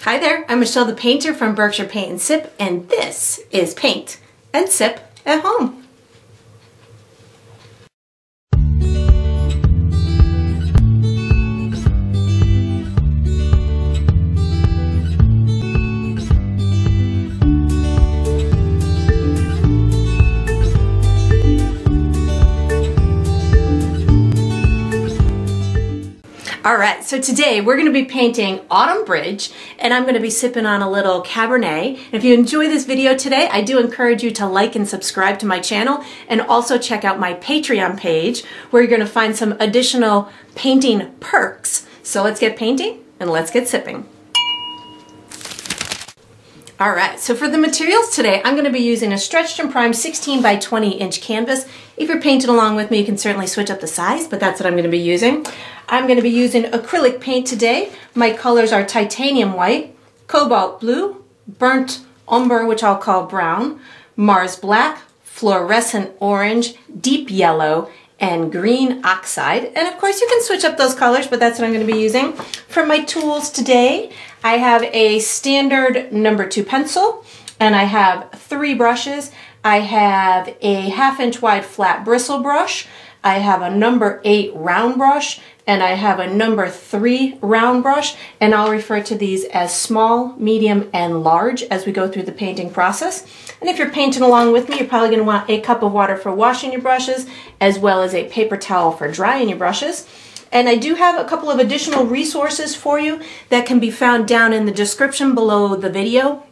Hi there, I'm Michelle the Painter from Berkshire Paint and Sip, and this is Paint and Sip at Home. All right, so today we're going to be painting Autumn Bridge and I'm going to be sipping on a little Cabernet. If you enjoy this video today, I do encourage you to like and subscribe to my channel and also check out my Patreon page where you're going to find some additional painting perks. So let's get painting and let's get sipping. All right, so for the materials today, I'm gonna be using a stretched and primed 16 by 20 inch canvas. If you're painting along with me, you can certainly switch up the size, but that's what I'm gonna be using. I'm gonna be using acrylic paint today. My colors are titanium white, cobalt blue, burnt umber, which I'll call brown, Mars black, fluorescent orange, deep yellow, and green oxide. And of course you can switch up those colors, but that's what I'm gonna be using. For my tools today, I have a standard number two pencil, and I have three brushes. I have a half inch wide flat bristle brush. I have a number eight round brush and I have a number three round brush and I'll refer to these as small, medium, and large as we go through the painting process. And if you're painting along with me, you're probably gonna want a cup of water for washing your brushes as well as a paper towel for drying your brushes. And I do have a couple of additional resources for you that can be found down in the description below the video.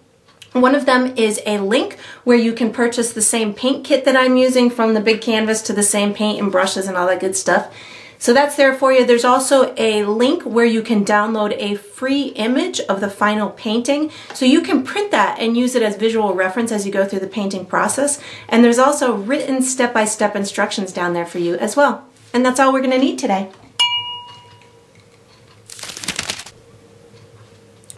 One of them is a link where you can purchase the same paint kit that I'm using from the big canvas to the same paint and brushes and all that good stuff. So that's there for you. There's also a link where you can download a free image of the final painting. So you can print that and use it as visual reference as you go through the painting process. And there's also written step-by-step -step instructions down there for you as well. And that's all we're gonna need today.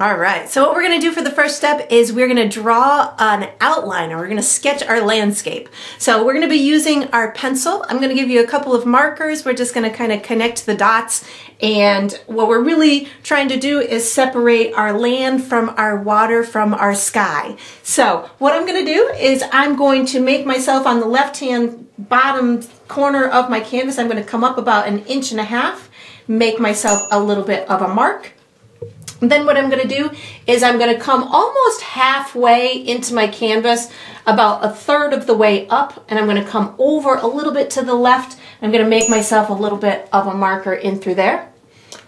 All right, so what we're gonna do for the first step is we're gonna draw an outline or we're gonna sketch our landscape. So we're gonna be using our pencil. I'm gonna give you a couple of markers. We're just gonna kind of connect the dots and what we're really trying to do is separate our land from our water from our sky. So what I'm gonna do is I'm going to make myself on the left-hand bottom corner of my canvas, I'm gonna come up about an inch and a half, make myself a little bit of a mark, then what I'm going to do is I'm going to come almost halfway into my canvas, about a third of the way up, and I'm going to come over a little bit to the left. I'm going to make myself a little bit of a marker in through there.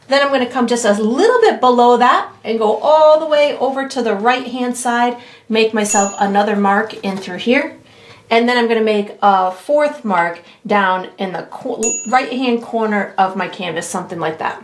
Then I'm going to come just a little bit below that and go all the way over to the right hand side, make myself another mark in through here. And then I'm going to make a fourth mark down in the right hand corner of my canvas, something like that.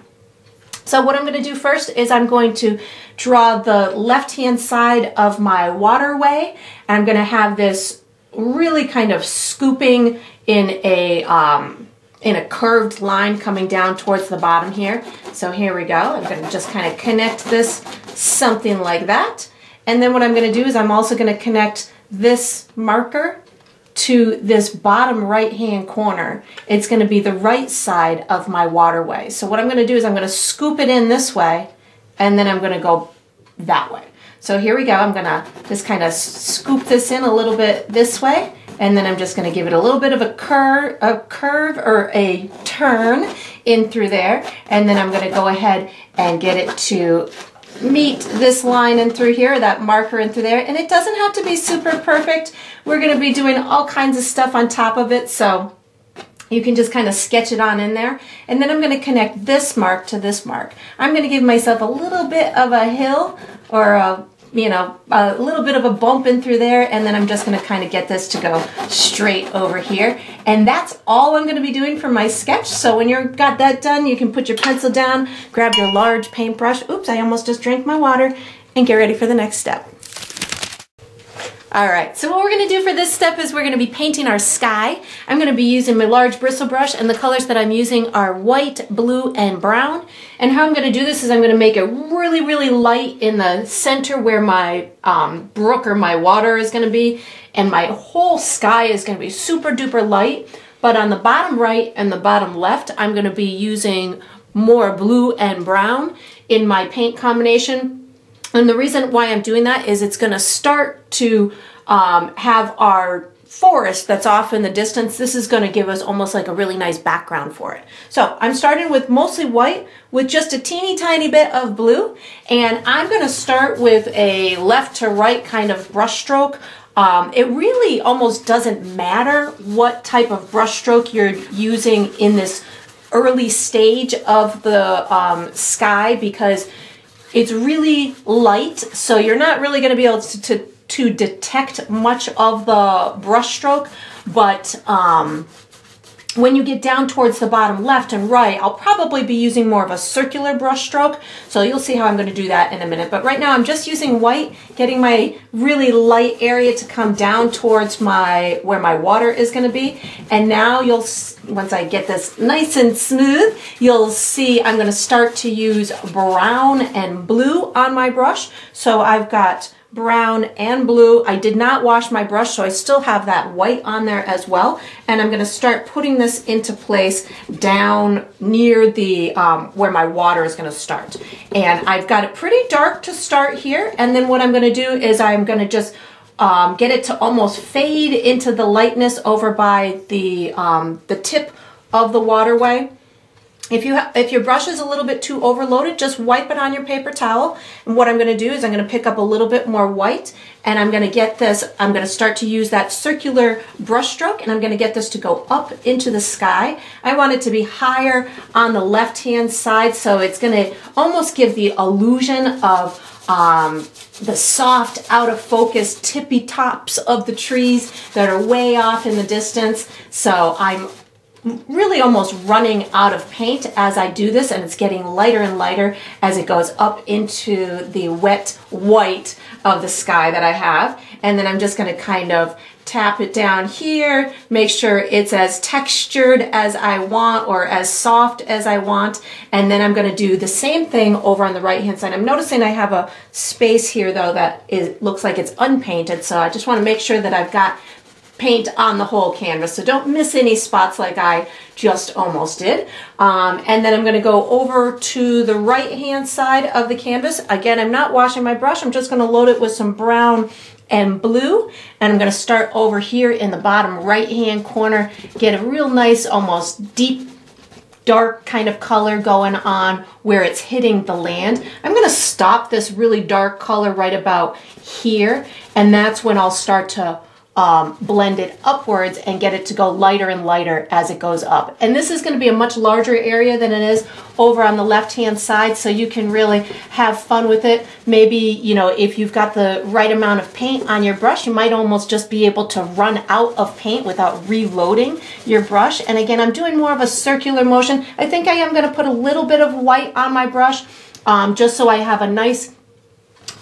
So what I'm going to do first is I'm going to draw the left-hand side of my waterway. And I'm going to have this really kind of scooping in a, um, in a curved line coming down towards the bottom here. So here we go. I'm going to just kind of connect this something like that. And then what I'm going to do is I'm also going to connect this marker to this bottom right hand corner, it's going to be the right side of my waterway. So what I'm going to do is I'm going to scoop it in this way and then I'm going to go that way. So here we go. I'm going to just kind of scoop this in a little bit this way and then I'm just going to give it a little bit of a curve, a curve or a turn in through there and then I'm going to go ahead and get it to meet this line in through here, that marker in through there. And it doesn't have to be super perfect. We're going to be doing all kinds of stuff on top of it. So you can just kind of sketch it on in there. And then I'm going to connect this mark to this mark. I'm going to give myself a little bit of a hill or a you know, a little bit of a bump in through there, and then I'm just gonna kind of get this to go straight over here. And that's all I'm gonna be doing for my sketch. So when you've got that done, you can put your pencil down, grab your large paintbrush, oops, I almost just drank my water, and get ready for the next step. All right, so what we're gonna do for this step is we're gonna be painting our sky. I'm gonna be using my large bristle brush and the colors that I'm using are white, blue, and brown. And how I'm gonna do this is I'm gonna make it really, really light in the center where my um, brook or my water is gonna be. And my whole sky is gonna be super duper light. But on the bottom right and the bottom left, I'm gonna be using more blue and brown in my paint combination And the reason why I'm doing that is it's going to start to um, have our forest that's off in the distance. This is going to give us almost like a really nice background for it. So I'm starting with mostly white with just a teeny tiny bit of blue. And I'm going to start with a left to right kind of brush stroke. Um, it really almost doesn't matter what type of brush stroke you're using in this early stage of the um, sky because it's really light, so you're not really going to be able to, to, to, detect much of the brush stroke, but um, when you get down towards the bottom left and right, I'll probably be using more of a circular brush stroke. So you'll see how I'm going to do that in a minute. But right now I'm just using white, getting my really light area to come down towards my where my water is going to be. And now you'll, once I get this nice and smooth, you'll see I'm going to start to use brown and blue on my brush. So I've got brown, and blue. I did not wash my brush, so I still have that white on there as well. And I'm gonna start putting this into place down near the, um, where my water is gonna start. And I've got it pretty dark to start here. And then what I'm gonna do is I'm gonna just um, get it to almost fade into the lightness over by the, um, the tip of the waterway. If, you if your brush is a little bit too overloaded, just wipe it on your paper towel. And what I'm going to do is I'm going to pick up a little bit more white and I'm going to get this, I'm going to start to use that circular brush stroke and I'm going to get this to go up into the sky. I want it to be higher on the left hand side so it's going to almost give the illusion of um, the soft, out of focus, tippy tops of the trees that are way off in the distance. So I'm really almost running out of paint as I do this and it's getting lighter and lighter as it goes up into the wet white of the sky that I have. And then I'm just gonna kind of tap it down here, make sure it's as textured as I want or as soft as I want. And then I'm gonna do the same thing over on the right hand side. I'm noticing I have a space here though that is, looks like it's unpainted. So I just wanna make sure that I've got paint on the whole canvas. So don't miss any spots like I just almost did. Um, and then I'm gonna go over to the right hand side of the canvas. Again, I'm not washing my brush. I'm just gonna load it with some brown and blue. And I'm gonna start over here in the bottom right hand corner, get a real nice, almost deep dark kind of color going on where it's hitting the land. I'm gonna stop this really dark color right about here and that's when I'll start to um, blend it upwards and get it to go lighter and lighter as it goes up. And this is going to be a much larger area than it is over on the left hand side so you can really have fun with it. Maybe, you know, if you've got the right amount of paint on your brush, you might almost just be able to run out of paint without reloading your brush. And again, I'm doing more of a circular motion. I think I am going to put a little bit of white on my brush um, just so I have a nice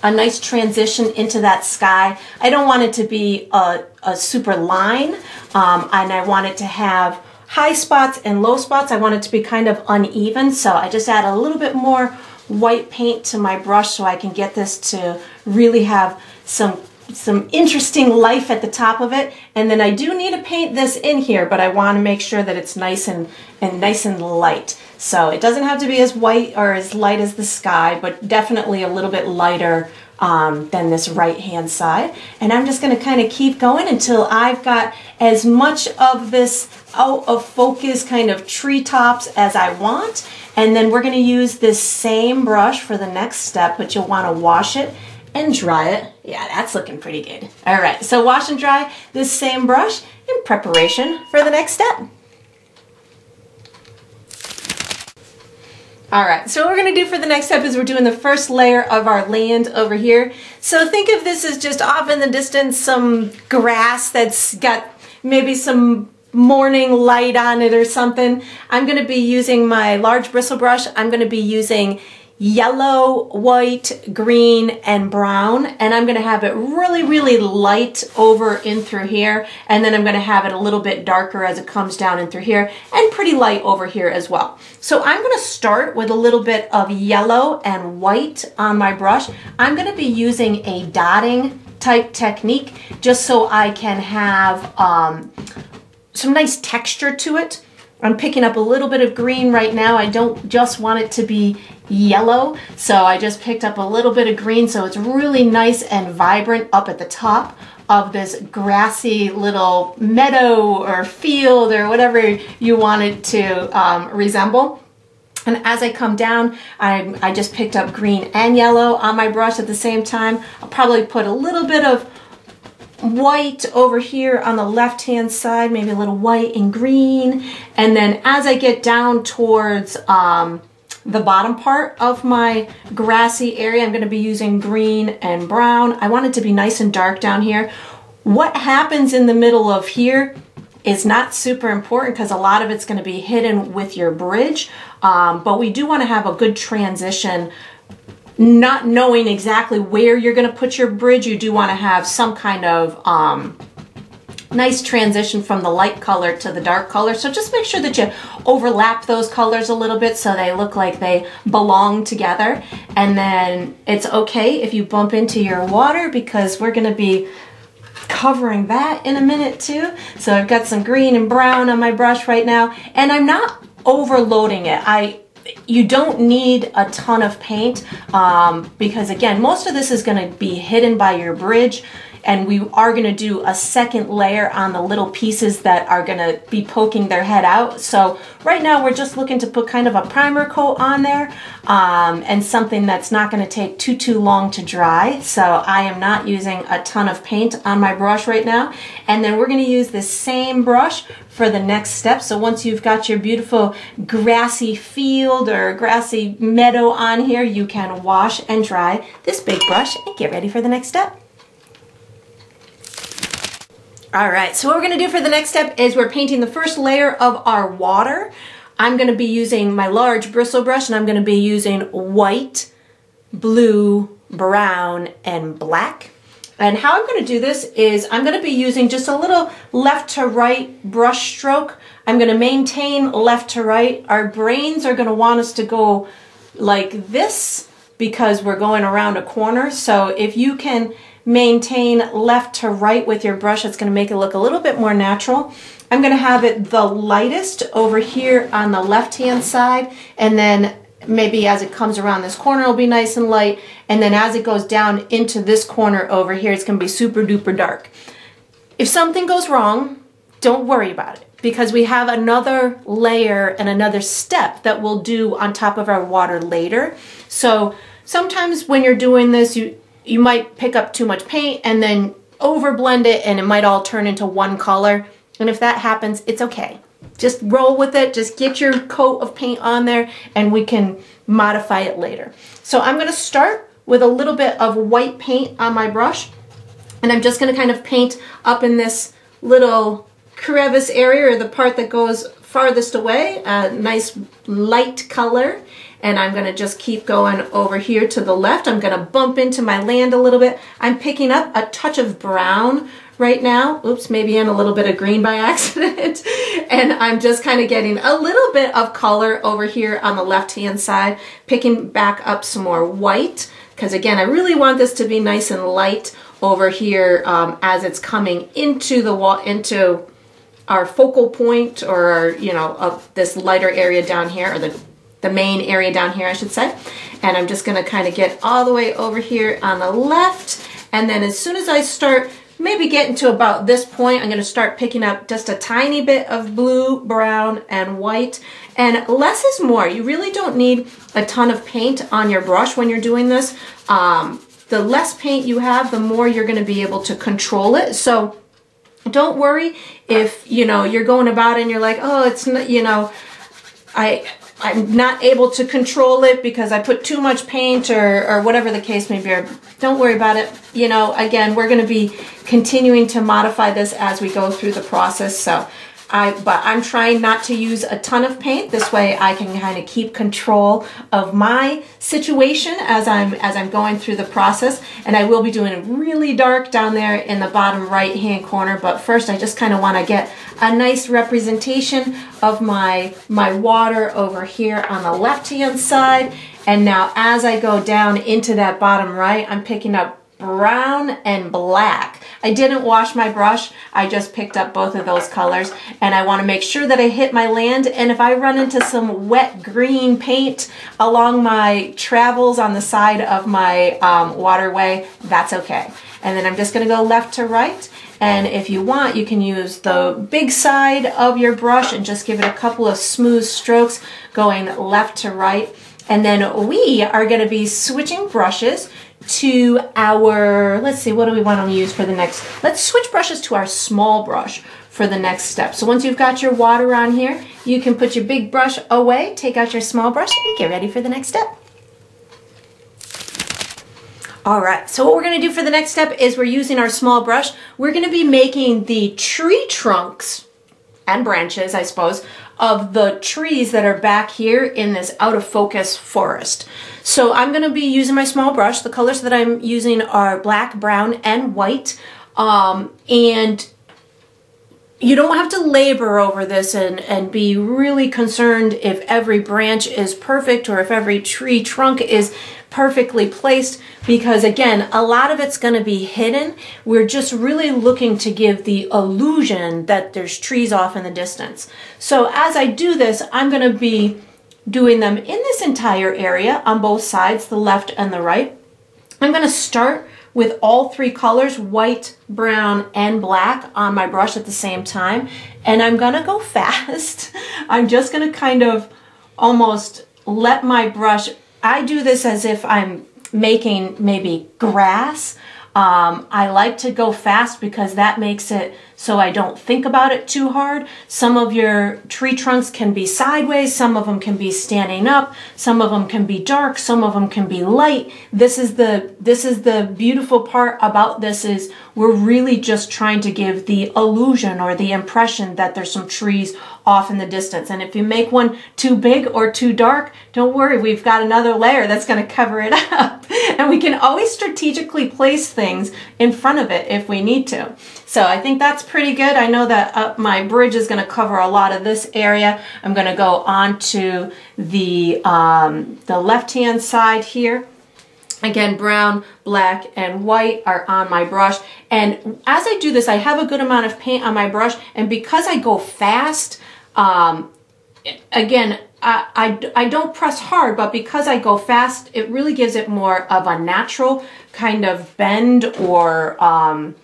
a nice transition into that sky. I don't want it to be a, a super line um, and I want it to have high spots and low spots. I want it to be kind of uneven so I just add a little bit more white paint to my brush so I can get this to really have some some interesting life at the top of it and then I do need to paint this in here but I want to make sure that it's nice and and nice and light so it doesn't have to be as white or as light as the sky, but definitely a little bit lighter um, than this right hand side. And I'm just gonna kind of keep going until I've got as much of this out of focus kind of treetops as I want. And then we're gonna use this same brush for the next step, but you'll wanna wash it and dry it. Yeah, that's looking pretty good. All right, so wash and dry this same brush in preparation for the next step. All right, so what we're gonna do for the next step is we're doing the first layer of our land over here. So think of this as just off in the distance, some grass that's got maybe some morning light on it or something. I'm gonna be using my large bristle brush. I'm gonna be using yellow, white, green, and brown. And I'm gonna have it really, really light over in through here. And then I'm gonna have it a little bit darker as it comes down in through here and pretty light over here as well. So I'm gonna start with a little bit of yellow and white on my brush. I'm gonna be using a dotting type technique just so I can have um, some nice texture to it. I'm picking up a little bit of green right now. I don't just want it to be yellow, so I just picked up a little bit of green so it's really nice and vibrant up at the top of this grassy little meadow or field or whatever you want it to um, resemble. And as I come down, I, I just picked up green and yellow on my brush at the same time. I'll probably put a little bit of white over here on the left hand side, maybe a little white and green. And then as I get down towards um, the bottom part of my grassy area, I'm gonna be using green and brown. I want it to be nice and dark down here. What happens in the middle of here is not super important because a lot of it's going to be hidden with your bridge. Um, but we do want to have a good transition not knowing exactly where you're going to put your bridge, you do want to have some kind of um, nice transition from the light color to the dark color. So just make sure that you overlap those colors a little bit so they look like they belong together. And then it's okay if you bump into your water because we're going to be covering that in a minute too. So I've got some green and brown on my brush right now and I'm not overloading it. I you don't need a ton of paint um, because again, most of this is gonna be hidden by your bridge and we are going to do a second layer on the little pieces that are going to be poking their head out. So right now we're just looking to put kind of a primer coat on there um, and something that's not going to take too, too long to dry. So I am not using a ton of paint on my brush right now. And then we're going to use the same brush for the next step. So once you've got your beautiful grassy field or grassy meadow on here, you can wash and dry this big brush and get ready for the next step. All right, so what we're gonna do for the next step is we're painting the first layer of our water. I'm gonna be using my large bristle brush and I'm gonna be using white, blue, brown, and black. And how I'm gonna do this is I'm gonna be using just a little left to right brush stroke. I'm gonna maintain left to right. Our brains are gonna want us to go like this because we're going around a corner. So if you can maintain left to right with your brush. It's going to make it look a little bit more natural. I'm going to have it the lightest over here on the left-hand side, and then maybe as it comes around this corner, it'll be nice and light, and then as it goes down into this corner over here, it's going to be super duper dark. If something goes wrong, don't worry about it because we have another layer and another step that we'll do on top of our water later. So sometimes when you're doing this, you you might pick up too much paint and then overblend it and it might all turn into one color. And if that happens, it's okay. Just roll with it, just get your coat of paint on there and we can modify it later. So I'm gonna start with a little bit of white paint on my brush and I'm just gonna kind of paint up in this little crevice area or the part that goes farthest away, a nice light color and I'm gonna just keep going over here to the left. I'm gonna bump into my land a little bit. I'm picking up a touch of brown right now. Oops, maybe in a little bit of green by accident. and I'm just kind of getting a little bit of color over here on the left-hand side, picking back up some more white, because again, I really want this to be nice and light over here um, as it's coming into the wall, into our focal point or, our, you know, of this lighter area down here, or the the main area down here, I should say. And I'm just gonna kind of get all the way over here on the left. And then as soon as I start maybe getting to about this point, I'm gonna start picking up just a tiny bit of blue, brown, and white. And less is more. You really don't need a ton of paint on your brush when you're doing this. Um, the less paint you have, the more you're gonna be able to control it. So don't worry if, you know, you're going about and you're like, oh, it's not, you know, I I'm not able to control it because I put too much paint or, or whatever the case may be. Don't worry about it. You know, again, we're going to be continuing to modify this as we go through the process. So I, but I'm trying not to use a ton of paint. This way I can kind of keep control of my situation as I'm, as I'm going through the process. And I will be doing it really dark down there in the bottom right hand corner. But first I just kind of want to get a nice representation of my, my water over here on the left hand side. And now as I go down into that bottom right, I'm picking up brown and black. I didn't wash my brush. I just picked up both of those colors and I want to make sure that I hit my land. And if I run into some wet green paint along my travels on the side of my um, waterway, that's okay. And then I'm just going to go left to right. And if you want, you can use the big side of your brush and just give it a couple of smooth strokes going left to right. And then we are going to be switching brushes to our, let's see, what do we want to use for the next, let's switch brushes to our small brush for the next step. So once you've got your water on here, you can put your big brush away, take out your small brush, and get ready for the next step. All right, so what we're gonna do for the next step is we're using our small brush. We're gonna be making the tree trunks and branches, I suppose, of the trees that are back here in this out of focus forest. So I'm gonna be using my small brush. The colors that I'm using are black, brown, and white. Um, and you don't have to labor over this and, and be really concerned if every branch is perfect or if every tree trunk is perfectly placed because again, a lot of it's going to be hidden. We're just really looking to give the illusion that there's trees off in the distance. So as I do this, I'm going to be doing them in this entire area on both sides, the left and the right. I'm going to start with all three colors, white, brown, and black on my brush at the same time. And I'm gonna go fast. I'm just gonna kind of almost let my brush, I do this as if I'm making maybe grass. Um, I like to go fast because that makes it so I don't think about it too hard. Some of your tree trunks can be sideways, some of them can be standing up, some of them can be dark, some of them can be light. This is the this is the beautiful part about this is we're really just trying to give the illusion or the impression that there's some trees off in the distance. And if you make one too big or too dark, don't worry, we've got another layer that's going to cover it up. and we can always strategically place things in front of it if we need to. So I think that's pretty good. I know that uh, my bridge is going to cover a lot of this area. I'm going to go on to the, um, the left-hand side here. Again, brown, black, and white are on my brush. And as I do this, I have a good amount of paint on my brush. And because I go fast, um, again, I, I, I, don't press hard, but because I go fast, it really gives it more of a natural kind of bend or um,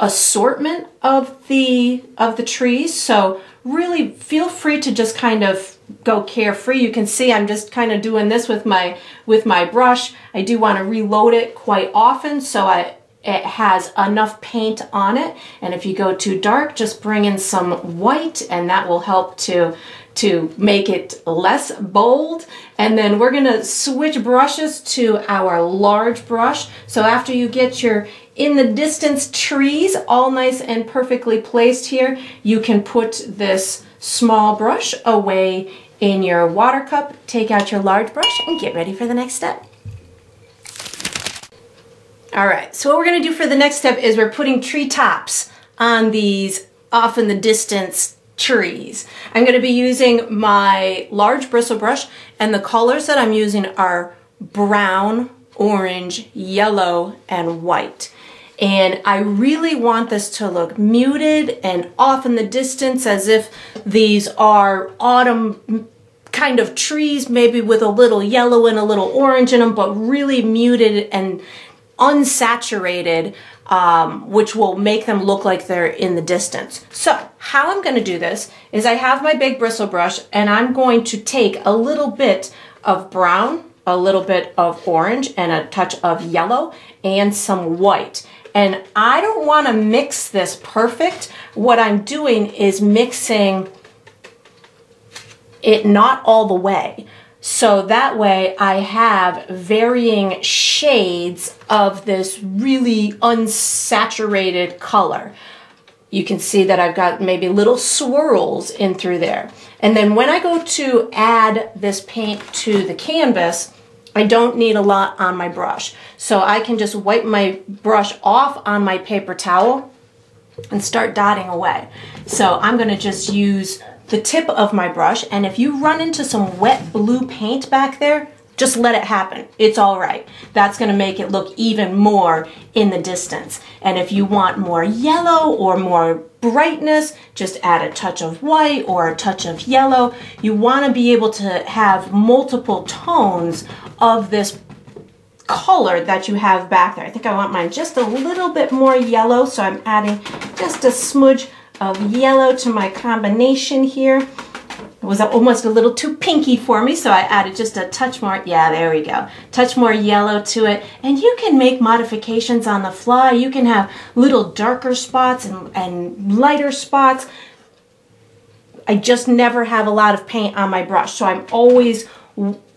assortment of the of the trees. So really feel free to just kind of go carefree. You can see I'm just kind of doing this with my with my brush. I do want to reload it quite often so I it has enough paint on it and if you go too dark just bring in some white and that will help to to make it less bold. And then we're to switch brushes to our large brush. So after you get your in the distance trees all nice and perfectly placed here you can put this small brush away in your water cup take out your large brush and get ready for the next step. All right, so what we're gonna do for the next step is we're putting tree tops on these off in the distance trees. I'm gonna be using my large bristle brush and the colors that I'm using are brown, orange, yellow, and white. And I really want this to look muted and off in the distance as if these are autumn kind of trees, maybe with a little yellow and a little orange in them, but really muted and unsaturated, um, which will make them look like they're in the distance. So how I'm gonna do this is I have my big bristle brush and I'm going to take a little bit of brown, a little bit of orange and a touch of yellow and some white. And I don't wanna mix this perfect. What I'm doing is mixing it not all the way. So that way I have varying shades of this really unsaturated color. You can see that I've got maybe little swirls in through there. And then when I go to add this paint to the canvas, I don't need a lot on my brush. So I can just wipe my brush off on my paper towel and start dotting away. So I'm gonna just use the tip of my brush and if you run into some wet blue paint back there, Just let it happen. It's all right. That's going to make it look even more in the distance. And if you want more yellow or more brightness, just add a touch of white or a touch of yellow. You want to be able to have multiple tones of this color that you have back there. I think I want mine just a little bit more yellow, so I'm adding just a smudge of yellow to my combination here. It was almost a little too pinky for me, so I added just a touch more, yeah, there we go. Touch more yellow to it. And you can make modifications on the fly. You can have little darker spots and, and lighter spots. I just never have a lot of paint on my brush, so I'm always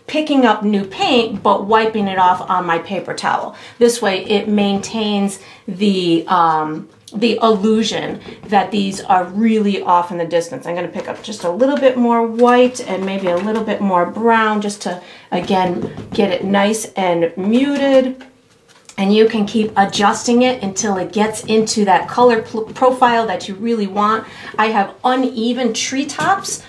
picking up new paint but wiping it off on my paper towel. This way it maintains the um, the illusion that these are really off in the distance. I'm going to pick up just a little bit more white and maybe a little bit more brown just to, again, get it nice and muted. And you can keep adjusting it until it gets into that color profile that you really want. I have uneven treetops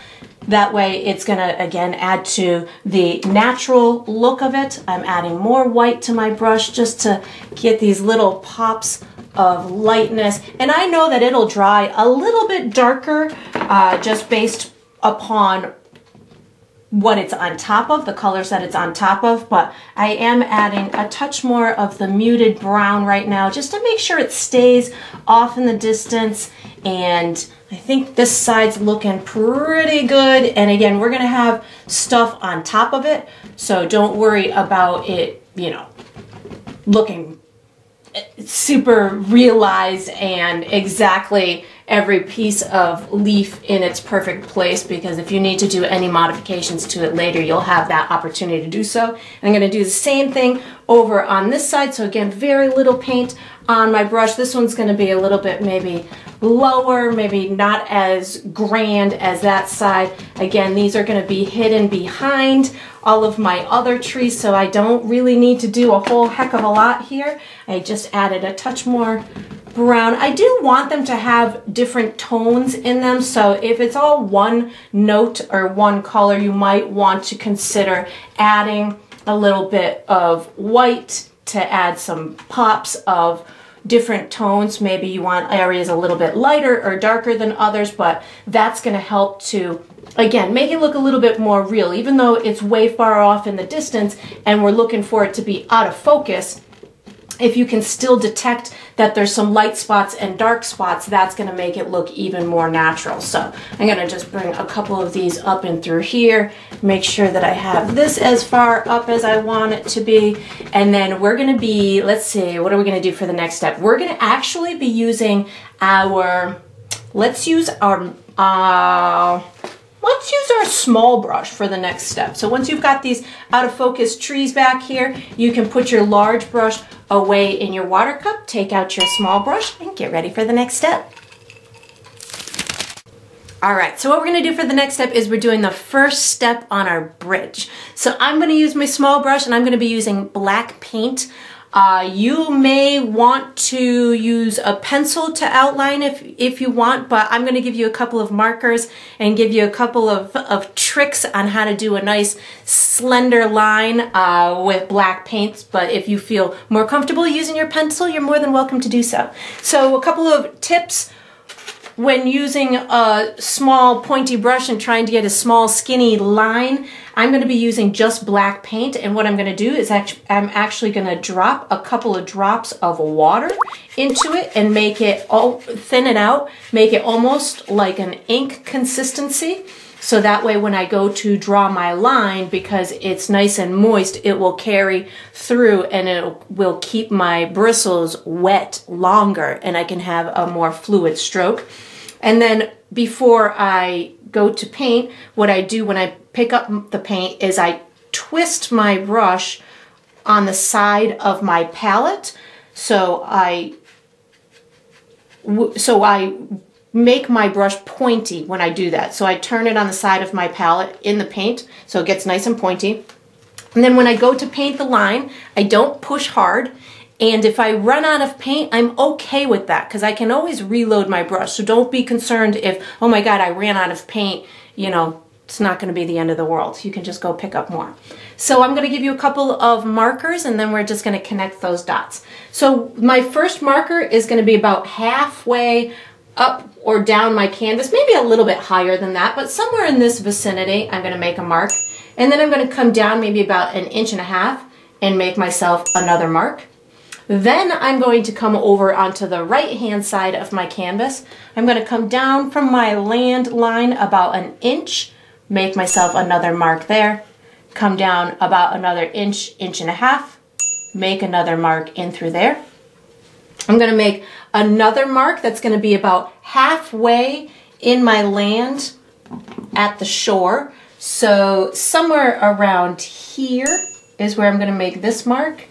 that way it's gonna, again, add to the natural look of it. I'm adding more white to my brush just to get these little pops of lightness. And I know that it'll dry a little bit darker uh, just based upon what it's on top of, the colors that it's on top of, but I am adding a touch more of the muted brown right now just to make sure it stays off in the distance and I think this side's looking pretty good. And again, we're gonna have stuff on top of it, so don't worry about it, you know, looking super realized and exactly every piece of leaf in its perfect place because if you need to do any modifications to it later you'll have that opportunity to do so. I'm going to do the same thing over on this side so again very little paint on my brush. This one's going to be a little bit maybe lower, maybe not as grand as that side. Again, these are going to be hidden behind all of my other trees, so I don't really need to do a whole heck of a lot here. I just added a touch more brown. I do want them to have different tones in them, so if it's all one note or one color, you might want to consider adding a little bit of white to add some pops of different tones. Maybe you want areas a little bit lighter or darker than others, but that's going to help to, again, make it look a little bit more real. Even though it's way far off in the distance and we're looking for it to be out of focus, if you can still detect that there's some light spots and dark spots, that's gonna make it look even more natural. So I'm gonna just bring a couple of these up and through here, make sure that I have this as far up as I want it to be. And then we're gonna be, let's see, what are we gonna do for the next step? We're gonna actually be using our, let's use our, uh, let's use our small brush for the next step. So once you've got these out of focus trees back here, you can put your large brush away in your water cup, take out your small brush, and get ready for the next step. All right, so what we're gonna do for the next step is we're doing the first step on our bridge. So I'm gonna use my small brush and I'm gonna be using black paint uh, you may want to use a pencil to outline if, if you want, but I'm going to give you a couple of markers and give you a couple of, of tricks on how to do a nice slender line uh, with black paints. But if you feel more comfortable using your pencil, you're more than welcome to do so. So a couple of tips when using a small pointy brush and trying to get a small skinny line, I'm going to be using just black paint and what I'm going to do is actually, I'm actually going to drop a couple of drops of water into it and make it all thin it out, make it almost like an ink consistency. So that way when I go to draw my line, because it's nice and moist, it will carry through and it will keep my bristles wet longer and I can have a more fluid stroke. And then before I go to paint, what I do when I pick up the paint is I twist my brush on the side of my palette. So I, so I make my brush pointy when I do that. So I turn it on the side of my palette in the paint so it gets nice and pointy. And then when I go to paint the line, I don't push hard. And if I run out of paint, I'm okay with that because I can always reload my brush. So don't be concerned if, oh my God, I ran out of paint, you know, it's not going to be the end of the world. You can just go pick up more. So I'm going to give you a couple of markers and then we're just going to connect those dots. So my first marker is going to be about halfway up or down my canvas, maybe a little bit higher than that, but somewhere in this vicinity, I'm going to make a mark. And then I'm going to come down maybe about an inch and a half and make myself another mark. Then I'm going to come over onto the right hand side of my canvas. I'm going to come down from my land line about an inch make myself another mark there, come down about another inch, inch and a half, make another mark in through there. I'm gonna make another mark that's gonna be about halfway in my land at the shore. So somewhere around here is where I'm gonna make this mark.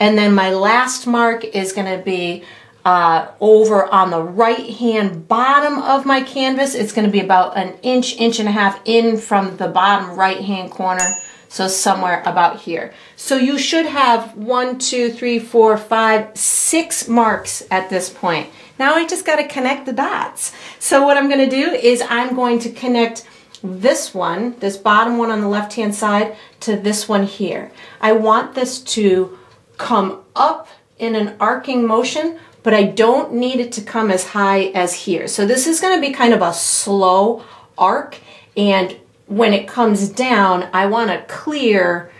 And then my last mark is gonna be uh, over on the right hand bottom of my canvas. It's going to be about an inch, inch and a half in from the bottom right hand corner. So somewhere about here. So you should have one, two, three, four, five, six marks at this point. Now I just got to connect the dots. So what I'm going to do is I'm going to connect this one, this bottom one on the left hand side to this one here. I want this to come up in an arcing motion but I don't need it to come as high as here. So this is gonna be kind of a slow arc and when it comes down, I wanna clear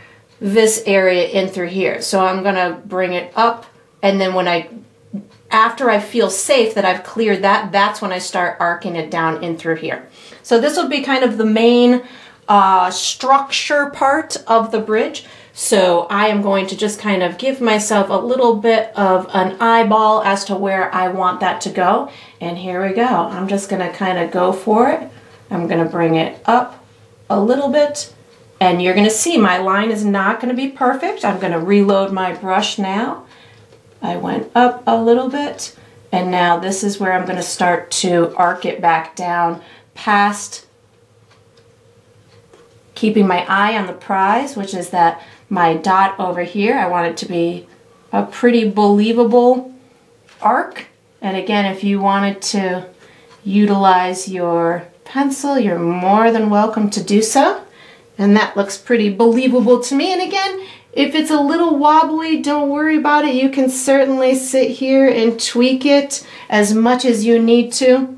this area in through here. So I'm gonna bring it up and then when I, after I feel safe that I've cleared that, that's when I start arcing it down in through here. So this will be kind of the main uh, structure part of the bridge. So I am going to just kind of give myself a little bit of an eyeball as to where I want that to go. And here we go. I'm just gonna kind of go for it. I'm gonna bring it up a little bit and you're gonna see my line is not gonna be perfect. I'm gonna reload my brush now. I went up a little bit and now this is where I'm gonna start to arc it back down past keeping my eye on the prize, which is that my dot over here. I want it to be a pretty believable arc. And again, if you wanted to utilize your pencil, you're more than welcome to do so. And that looks pretty believable to me. And again, if it's a little wobbly, don't worry about it. You can certainly sit here and tweak it as much as you need to.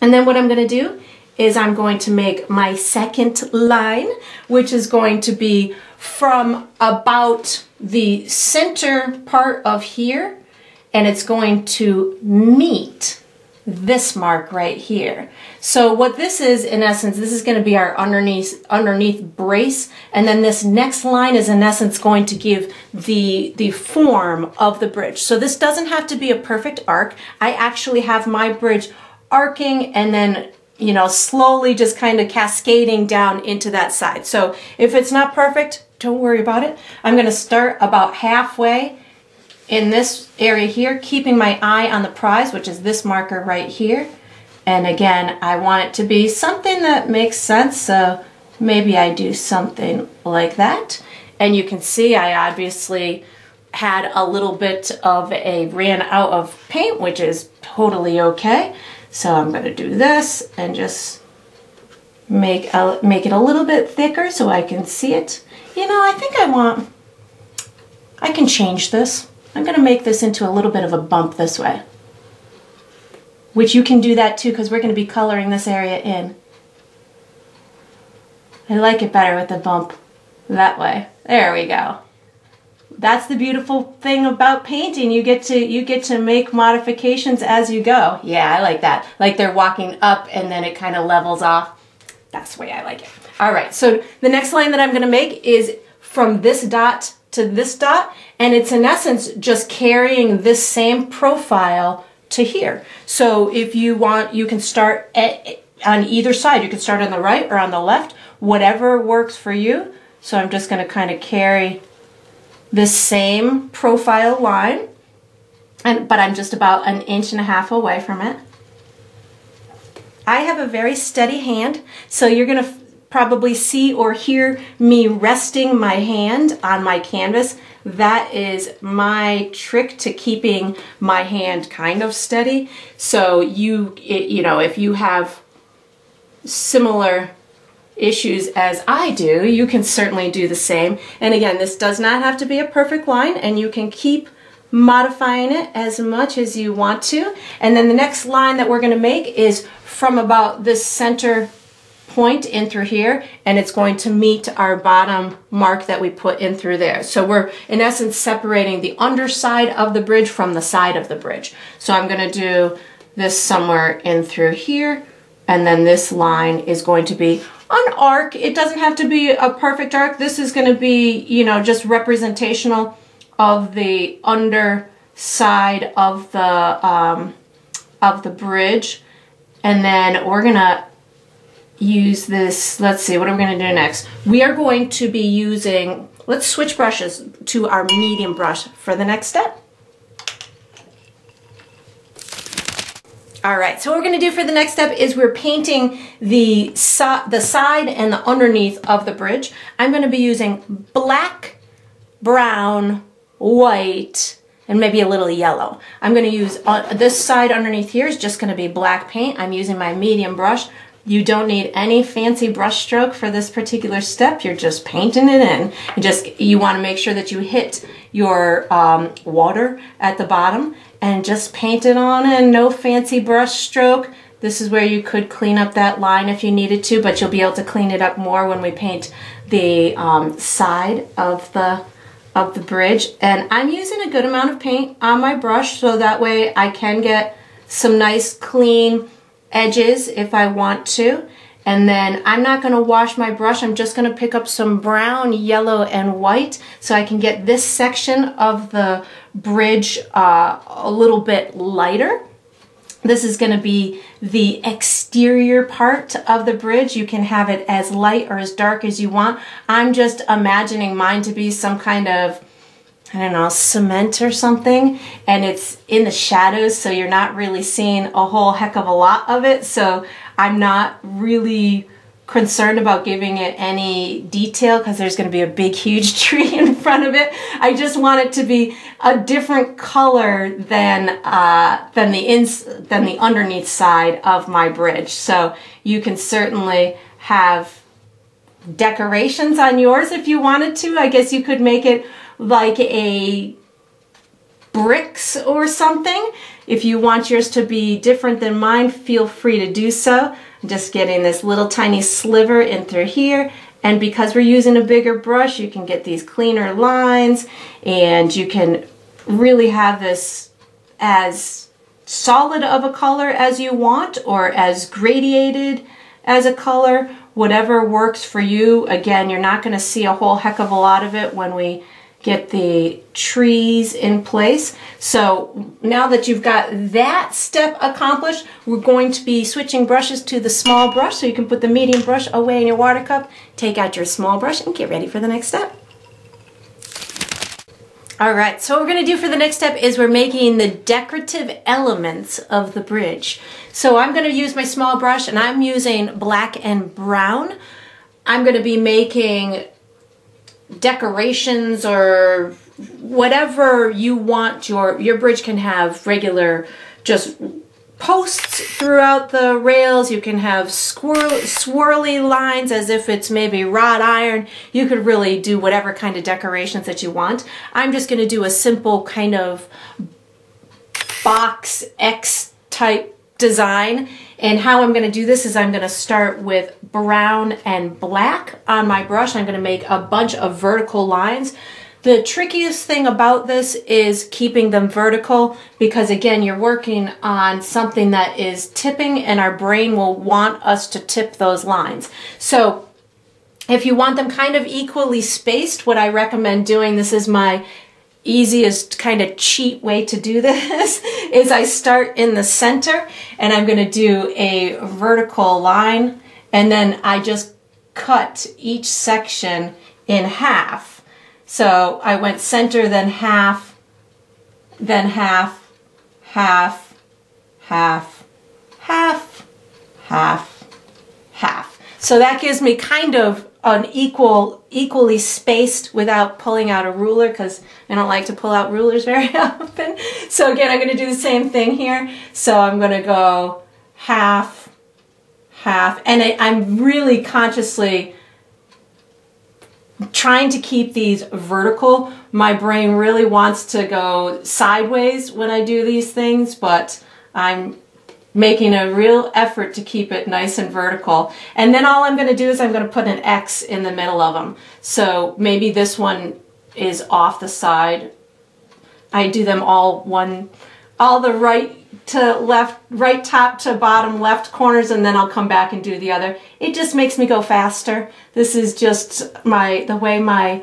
And then what I'm gonna do is I'm going to make my second line, which is going to be from about the center part of here, and it's going to meet this mark right here. So what this is, in essence, this is going to be our underneath underneath brace, and then this next line is in essence going to give the the form of the bridge. So this doesn't have to be a perfect arc. I actually have my bridge arcing and then you know, slowly just kind of cascading down into that side. So if it's not perfect, don't worry about it. I'm going to start about halfway in this area here, keeping my eye on the prize, which is this marker right here. And again, I want it to be something that makes sense, so maybe I do something like that. And you can see I obviously had a little bit of a ran out of paint, which is totally okay. So I'm going to do this and just make, a, make it a little bit thicker so I can see it. You know, I think I want, I can change this. I'm going to make this into a little bit of a bump this way. Which you can do that too because we're going to be coloring this area in. I like it better with the bump that way. There we go that's the beautiful thing about painting. You get to you get to make modifications as you go. Yeah, I like that. Like they're walking up and then it kind of levels off. That's the way I like it. All right, so the next line that I'm gonna make is from this dot to this dot, and it's in essence just carrying this same profile to here. So if you want, you can start at, on either side. You can start on the right or on the left, whatever works for you. So I'm just gonna kind of carry the same profile line, and, but I'm just about an inch and a half away from it. I have a very steady hand, so you're gonna probably see or hear me resting my hand on my canvas. That is my trick to keeping my hand kind of steady. So you, it, you know, if you have similar issues as I do, you can certainly do the same. And again, this does not have to be a perfect line and you can keep modifying it as much as you want to. And then the next line that we're gonna make is from about this center point in through here and it's going to meet our bottom mark that we put in through there. So we're in essence separating the underside of the bridge from the side of the bridge. So I'm gonna do this somewhere in through here and then this line is going to be an arc. It doesn't have to be a perfect arc. This is gonna be, you know, just representational of the underside of the, um, of the bridge. And then we're gonna use this, let's see, what are we gonna do next? We are going to be using, let's switch brushes to our medium brush for the next step. All right, so what we're gonna do for the next step is we're painting the, the side and the underneath of the bridge. I'm gonna be using black, brown, white, and maybe a little yellow. I'm gonna use, uh, this side underneath here is just gonna be black paint. I'm using my medium brush. You don't need any fancy brush stroke for this particular step. You're just painting it in. You just, you wanna make sure that you hit your um, water at the bottom and just paint it on and no fancy brush stroke. This is where you could clean up that line if you needed to, but you'll be able to clean it up more when we paint the um, side of the of the bridge. And I'm using a good amount of paint on my brush so that way I can get some nice clean edges if I want to. And then I'm not gonna wash my brush, I'm just gonna pick up some brown, yellow, and white so I can get this section of the bridge uh, a little bit lighter. This is gonna be the exterior part of the bridge. You can have it as light or as dark as you want. I'm just imagining mine to be some kind of I don't know, cement or something, and it's in the shadows, so you're not really seeing a whole heck of a lot of it. So I'm not really concerned about giving it any detail because there's going to be a big huge tree in front of it. I just want it to be a different color than uh, than the ins than the underneath side of my bridge. So you can certainly have decorations on yours if you wanted to. I guess you could make it like a bricks or something. If you want yours to be different than mine, feel free to do so. I'm just getting this little tiny sliver in through here. And because we're using a bigger brush, you can get these cleaner lines and you can really have this as solid of a color as you want or as gradiated as a color, whatever works for you. Again, you're not gonna see a whole heck of a lot of it when we get the trees in place. So now that you've got that step accomplished, we're going to be switching brushes to the small brush so you can put the medium brush away in your water cup, take out your small brush and get ready for the next step. All right, so what we're gonna do for the next step is we're making the decorative elements of the bridge. So I'm gonna use my small brush and I'm using black and brown. I'm gonna be making decorations or whatever you want your your bridge can have regular just posts throughout the rails. You can have swirl, swirly lines as if it's maybe wrought iron. You could really do whatever kind of decorations that you want. I'm just going to do a simple kind of box X type design. And how I'm gonna do this is I'm gonna start with brown and black on my brush. I'm gonna make a bunch of vertical lines. The trickiest thing about this is keeping them vertical because again, you're working on something that is tipping and our brain will want us to tip those lines. So if you want them kind of equally spaced, what I recommend doing, this is my easiest kind of cheat way to do this is I start in the center and I'm going to do a vertical line and then I just cut each section in half. So I went center, then half, then half, half, half, half, half, half. So that gives me kind of an equal, equally spaced without pulling out a ruler because I don't like to pull out rulers very often. So again, I'm going to do the same thing here. So I'm going to go half, half. And I, I'm really consciously trying to keep these vertical. My brain really wants to go sideways when I do these things, but I'm making a real effort to keep it nice and vertical. And then all I'm going to do is I'm going to put an X in the middle of them. So maybe this one is off the side. I do them all one, all the right to left, right top to bottom left corners, and then I'll come back and do the other. It just makes me go faster. This is just my, the way my,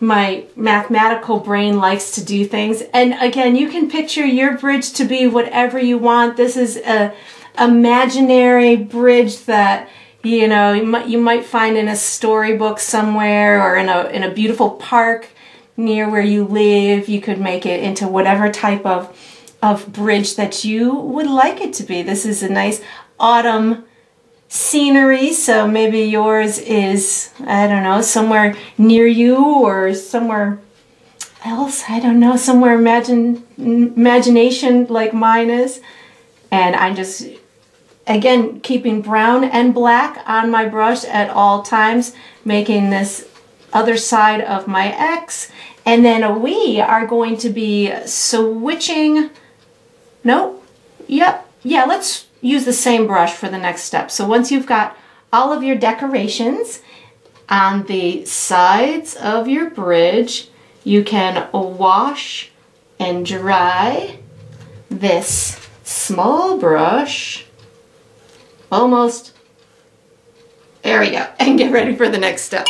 my mathematical brain likes to do things. And again, you can picture your bridge to be whatever you want. This is a imaginary bridge that you know you might, you might find in a storybook somewhere or in a in a beautiful park near where you live. You could make it into whatever type of of bridge that you would like it to be. This is a nice autumn scenery, so maybe yours is, I don't know, somewhere near you or somewhere else, I don't know, somewhere imagine, imagination like mine is. And I'm just, again, keeping brown and black on my brush at all times, making this other side of my X. And then we are going to be switching no? Yep. Yeah, let's use the same brush for the next step. So once you've got all of your decorations on the sides of your bridge, you can wash and dry this small brush almost there we go and get ready for the next step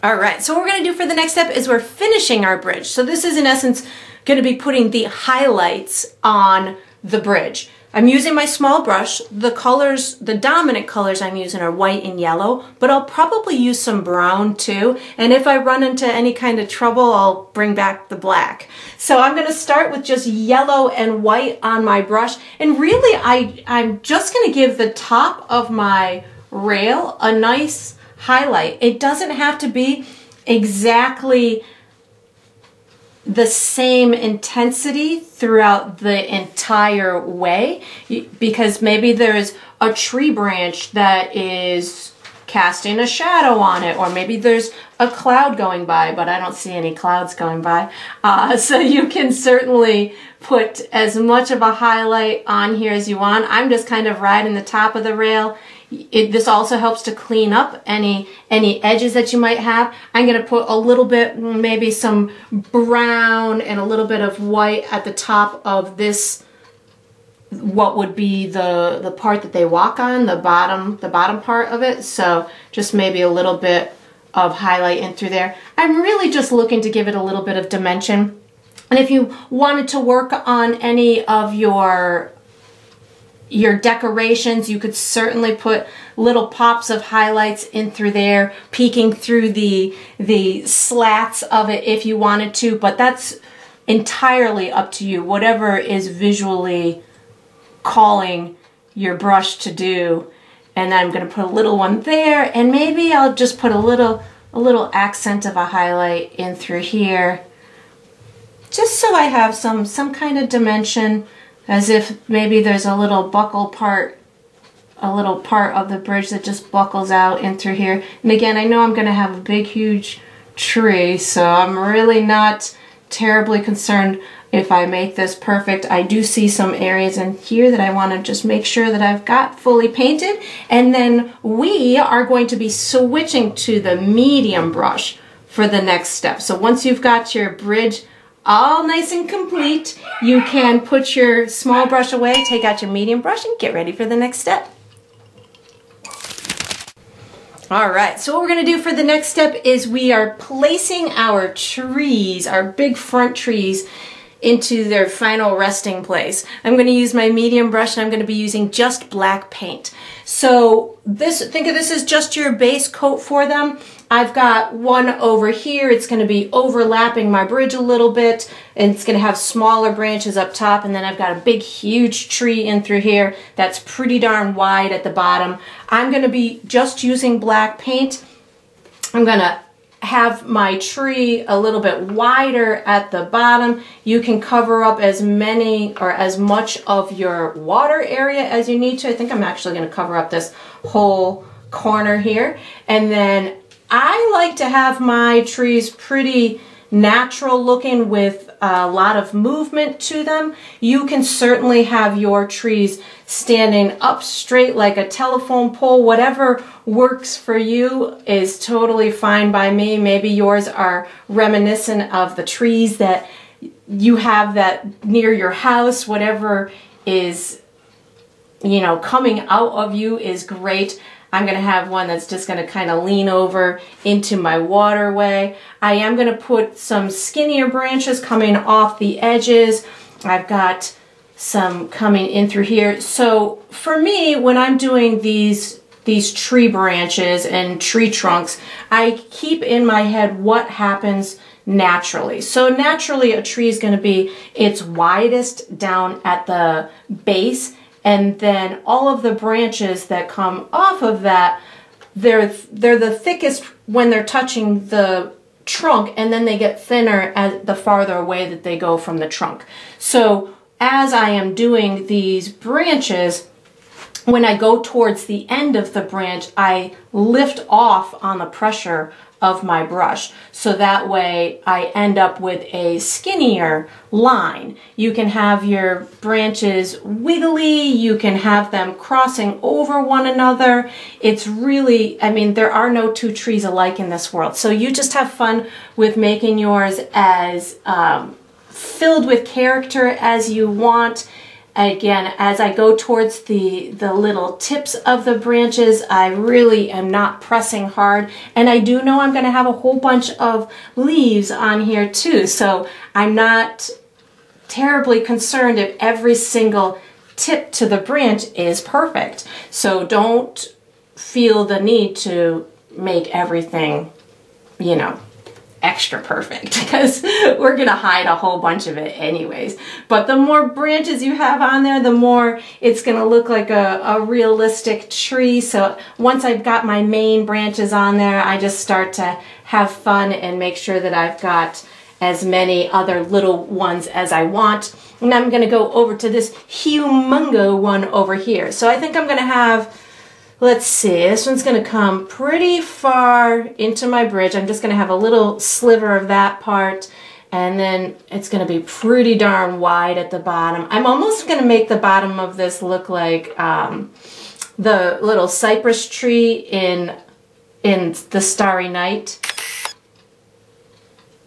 All right, so what we're gonna do for the next step is we're finishing our bridge. So this is in essence gonna be putting the highlights on the bridge. I'm using my small brush. The colors, the dominant colors I'm using are white and yellow, but I'll probably use some brown too. And if I run into any kind of trouble, I'll bring back the black. So I'm gonna start with just yellow and white on my brush. And really, I, I'm just gonna give the top of my rail a nice highlight. It doesn't have to be exactly the same intensity throughout the entire way because maybe there's a tree branch that is casting a shadow on it or maybe there's a cloud going by but I don't see any clouds going by. Uh, so you can certainly put as much of a highlight on here as you want. I'm just kind of riding the top of the rail it, this also helps to clean up any any edges that you might have. I'm going to put a little bit, maybe some brown and a little bit of white at the top of this what would be the the part that they walk on, the bottom the bottom part of it. So just maybe a little bit of highlight in through there. I'm really just looking to give it a little bit of dimension. And if you wanted to work on any of your your decorations, you could certainly put little pops of highlights in through there, peeking through the, the slats of it if you wanted to, but that's entirely up to you, whatever is visually calling your brush to do. And I'm gonna put a little one there, and maybe I'll just put a little, a little accent of a highlight in through here, just so I have some, some kind of dimension as if maybe there's a little buckle part a little part of the bridge that just buckles out into here. And again, I know I'm going to have a big, huge tree, so I'm really not terribly concerned if I make this perfect. I do see some areas in here that I want to just make sure that I've got fully painted. And then we are going to be switching to the medium brush for the next step. So once you've got your bridge all nice and complete, you can put your small brush away, take out your medium brush, and get ready for the next step. All right, so what we're gonna do for the next step is we are placing our trees, our big front trees, into their final resting place. I'm going to use my medium brush and I'm going to be using just black paint. So this, think of this as just your base coat for them. I've got one over here. It's going to be overlapping my bridge a little bit and it's going to have smaller branches up top and then I've got a big huge tree in through here that's pretty darn wide at the bottom. I'm going to be just using black paint. I'm going to have my tree a little bit wider at the bottom. You can cover up as many or as much of your water area as you need to. I think I'm actually going to cover up this whole corner here. And then I like to have my trees pretty natural looking with a lot of movement to them. You can certainly have your trees standing up straight like a telephone pole. Whatever works for you is totally fine by me. Maybe yours are reminiscent of the trees that you have that near your house. Whatever is, you know, coming out of you is great. I'm going to have one that's just going to kind of lean over into my waterway. I am going to put some skinnier branches coming off the edges. I've got some coming in through here. So for me, when I'm doing these these tree branches and tree trunks, I keep in my head what happens naturally. So naturally a tree is going to be its widest down at the base and then all of the branches that come off of that they're they're the thickest when they're touching the trunk and then they get thinner as the farther away that they go from the trunk. So as I am doing these branches, when I go towards the end of the branch, I lift off on the pressure of my brush. So that way I end up with a skinnier line. You can have your branches wiggly, you can have them crossing over one another. It's really, I mean, there are no two trees alike in this world. So you just have fun with making yours as um, filled with character as you want Again, as I go towards the, the little tips of the branches, I really am not pressing hard. And I do know I'm gonna have a whole bunch of leaves on here too. So I'm not terribly concerned if every single tip to the branch is perfect. So don't feel the need to make everything, you know, extra perfect because we're gonna hide a whole bunch of it anyways. But the more branches you have on there, the more it's gonna look like a, a realistic tree. So once I've got my main branches on there, I just start to have fun and make sure that I've got as many other little ones as I want. And I'm gonna go over to this humongo one over here. So I think I'm gonna have Let's see, this one's gonna come pretty far into my bridge. I'm just gonna have a little sliver of that part and then it's gonna be pretty darn wide at the bottom. I'm almost gonna make the bottom of this look like um, the little cypress tree in, in The Starry Night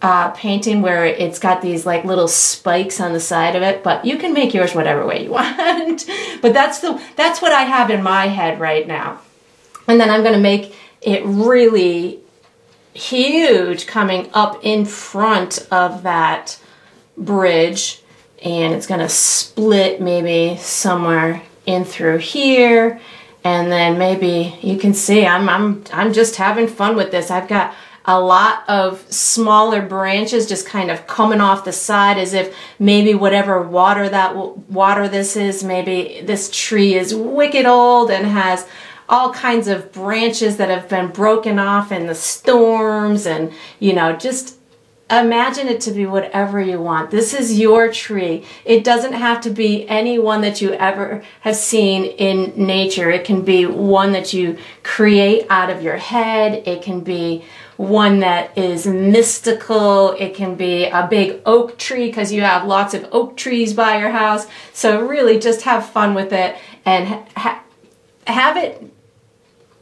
uh, painting where it's got these like little spikes on the side of it, but you can make yours whatever way you want. but that's the that's what I have in my head right now. And then I'm going to make it really huge coming up in front of that bridge and it's going to split maybe somewhere in through here and then maybe you can see I'm I'm I'm just having fun with this. I've got a lot of smaller branches just kind of coming off the side as if maybe whatever water that water this is, maybe this tree is wicked old and has all kinds of branches that have been broken off in the storms and you know just imagine it to be whatever you want. This is your tree. It doesn't have to be any one that you ever have seen in nature. It can be one that you create out of your head. It can be one that is mystical. It can be a big oak tree because you have lots of oak trees by your house. So really just have fun with it and ha have it,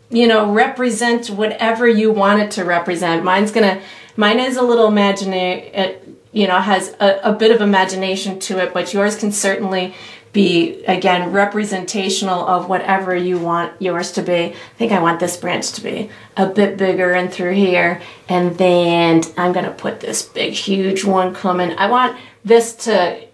you know, represent whatever you want it to represent. Mine's gonna, mine is a little imaginary, it, you know, has a, a bit of imagination to it, but yours can certainly be again representational of whatever you want yours to be. I think I want this branch to be a bit bigger and through here and then I'm gonna put this big huge one coming. I want this to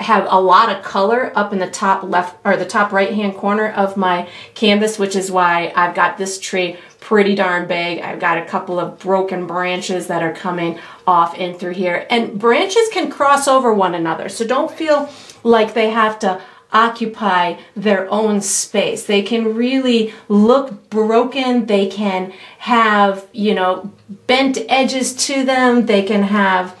have a lot of color up in the top left or the top right hand corner of my canvas which is why I've got this tree pretty darn big. I've got a couple of broken branches that are coming off in through here and branches can cross over one another so don't feel like they have to occupy their own space. They can really look broken. They can have, you know, bent edges to them. They can have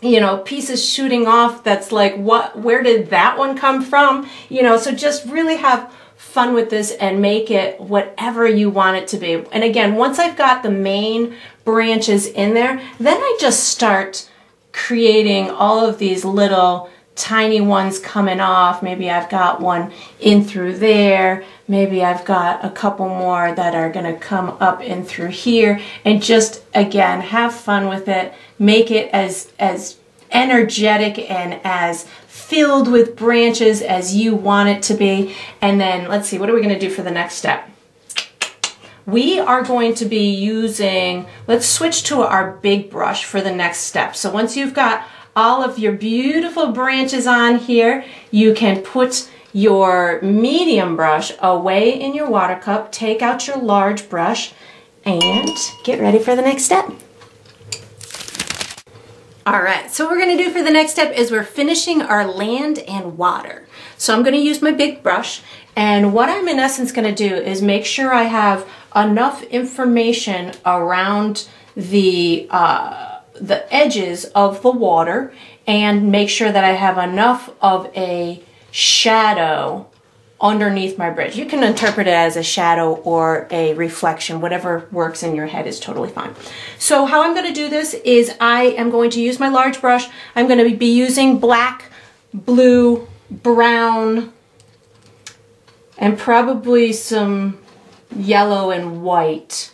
you know pieces shooting off that's like what where did that one come from you know so just really have fun with this and make it whatever you want it to be and again once I've got the main branches in there then I just start creating all of these little tiny ones coming off. Maybe I've got one in through there. Maybe I've got a couple more that are gonna come up in through here and just, again, have fun with it. Make it as, as energetic and as filled with branches as you want it to be. And then let's see, what are we gonna do for the next step? we are going to be using, let's switch to our big brush for the next step. So once you've got all of your beautiful branches on here, you can put your medium brush away in your water cup, take out your large brush, and get ready for the next step. All right, so what we're gonna do for the next step is we're finishing our land and water. So I'm gonna use my big brush, and what I'm in essence gonna do is make sure I have enough information around the, uh, the edges of the water and make sure that I have enough of a shadow underneath my bridge. You can interpret it as a shadow or a reflection, whatever works in your head is totally fine. So how I'm gonna do this is I am going to use my large brush. I'm gonna be using black, blue, brown, and probably some yellow and white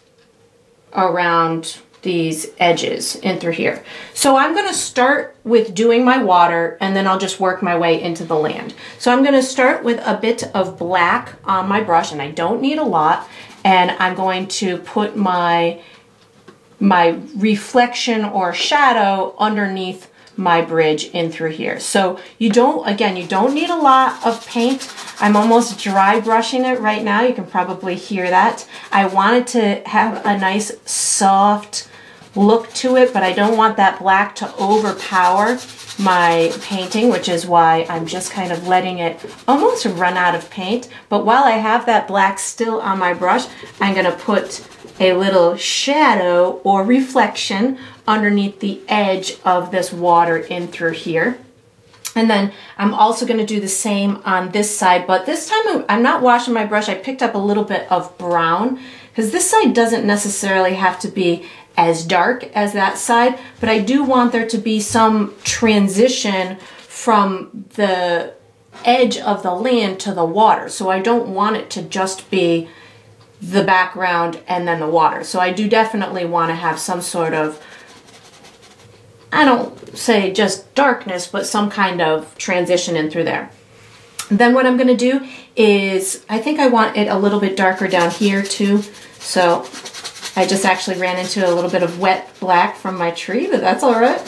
around these edges in through here. So I'm gonna start with doing my water and then I'll just work my way into the land. So I'm gonna start with a bit of black on my brush and I don't need a lot and I'm going to put my my reflection or shadow underneath my bridge in through here. So you don't, again, you don't need a lot of paint. I'm almost dry brushing it right now. You can probably hear that. I wanted to have a nice soft look to it, but I don't want that black to overpower my painting, which is why I'm just kind of letting it almost run out of paint. But while I have that black still on my brush, I'm gonna put a little shadow or reflection underneath the edge of this water in through here. And then I'm also gonna do the same on this side, but this time I'm not washing my brush. I picked up a little bit of brown because this side doesn't necessarily have to be as dark as that side, but I do want there to be some transition from the edge of the land to the water. So I don't want it to just be the background and then the water. So I do definitely want to have some sort of I don't say just darkness, but some kind of transition in through there. Then what I'm gonna do is, I think I want it a little bit darker down here too. So I just actually ran into a little bit of wet black from my tree, but that's all right.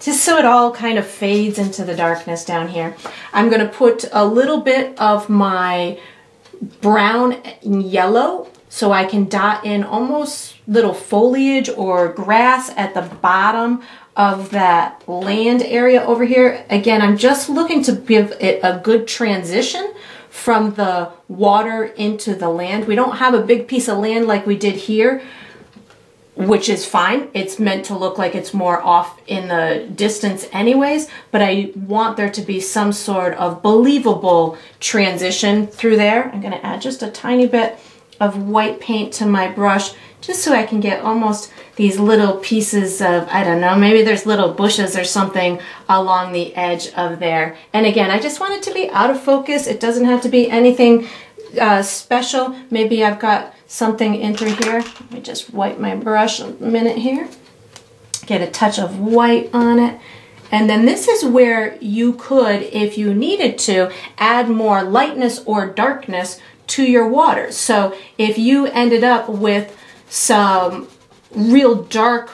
Just so it all kind of fades into the darkness down here. I'm gonna put a little bit of my brown and yellow so I can dot in almost little foliage or grass at the bottom of that land area over here. Again, I'm just looking to give it a good transition from the water into the land. We don't have a big piece of land like we did here, which is fine. It's meant to look like it's more off in the distance anyways, but I want there to be some sort of believable transition through there. I'm gonna add just a tiny bit of white paint to my brush just so I can get almost these little pieces of, I don't know, maybe there's little bushes or something along the edge of there. And again, I just want it to be out of focus. It doesn't have to be anything uh, special. Maybe I've got something in through here. Let me just wipe my brush a minute here. Get a touch of white on it. And then this is where you could, if you needed to, add more lightness or darkness to your water. So if you ended up with some real dark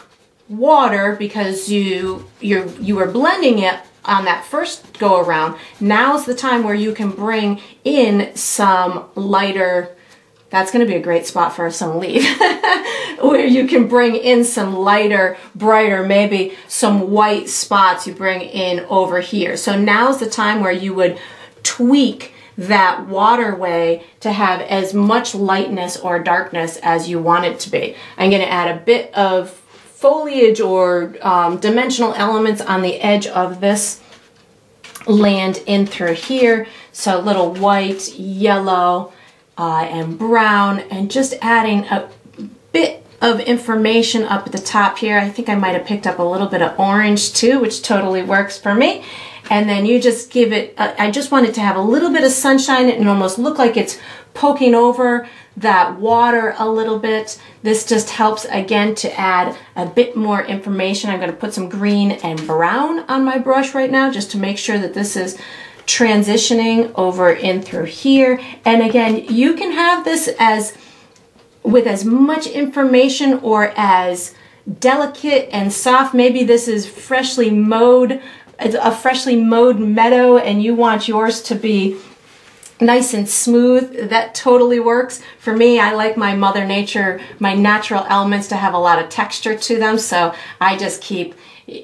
water because you you you were blending it on that first go around, now's the time where you can bring in some lighter that's going to be a great spot for some leaf where you can bring in some lighter, brighter, maybe some white spots you bring in over here. So now's the time where you would tweak that waterway to have as much lightness or darkness as you want it to be. I'm going to add a bit of foliage or um, dimensional elements on the edge of this land in through here. So a little white, yellow, uh, and brown, and just adding a bit of information up at the top here. I think I might have picked up a little bit of orange too, which totally works for me. And then you just give it, uh, I just want it to have a little bit of sunshine and almost look like it's poking over that water a little bit. This just helps again to add a bit more information. I'm gonna put some green and brown on my brush right now just to make sure that this is transitioning over in through here. And again, you can have this as with as much information or as delicate and soft. Maybe this is freshly mowed, a freshly mowed meadow and you want yours to be nice and smooth, that totally works. For me, I like my Mother Nature, my natural elements to have a lot of texture to them, so I just keep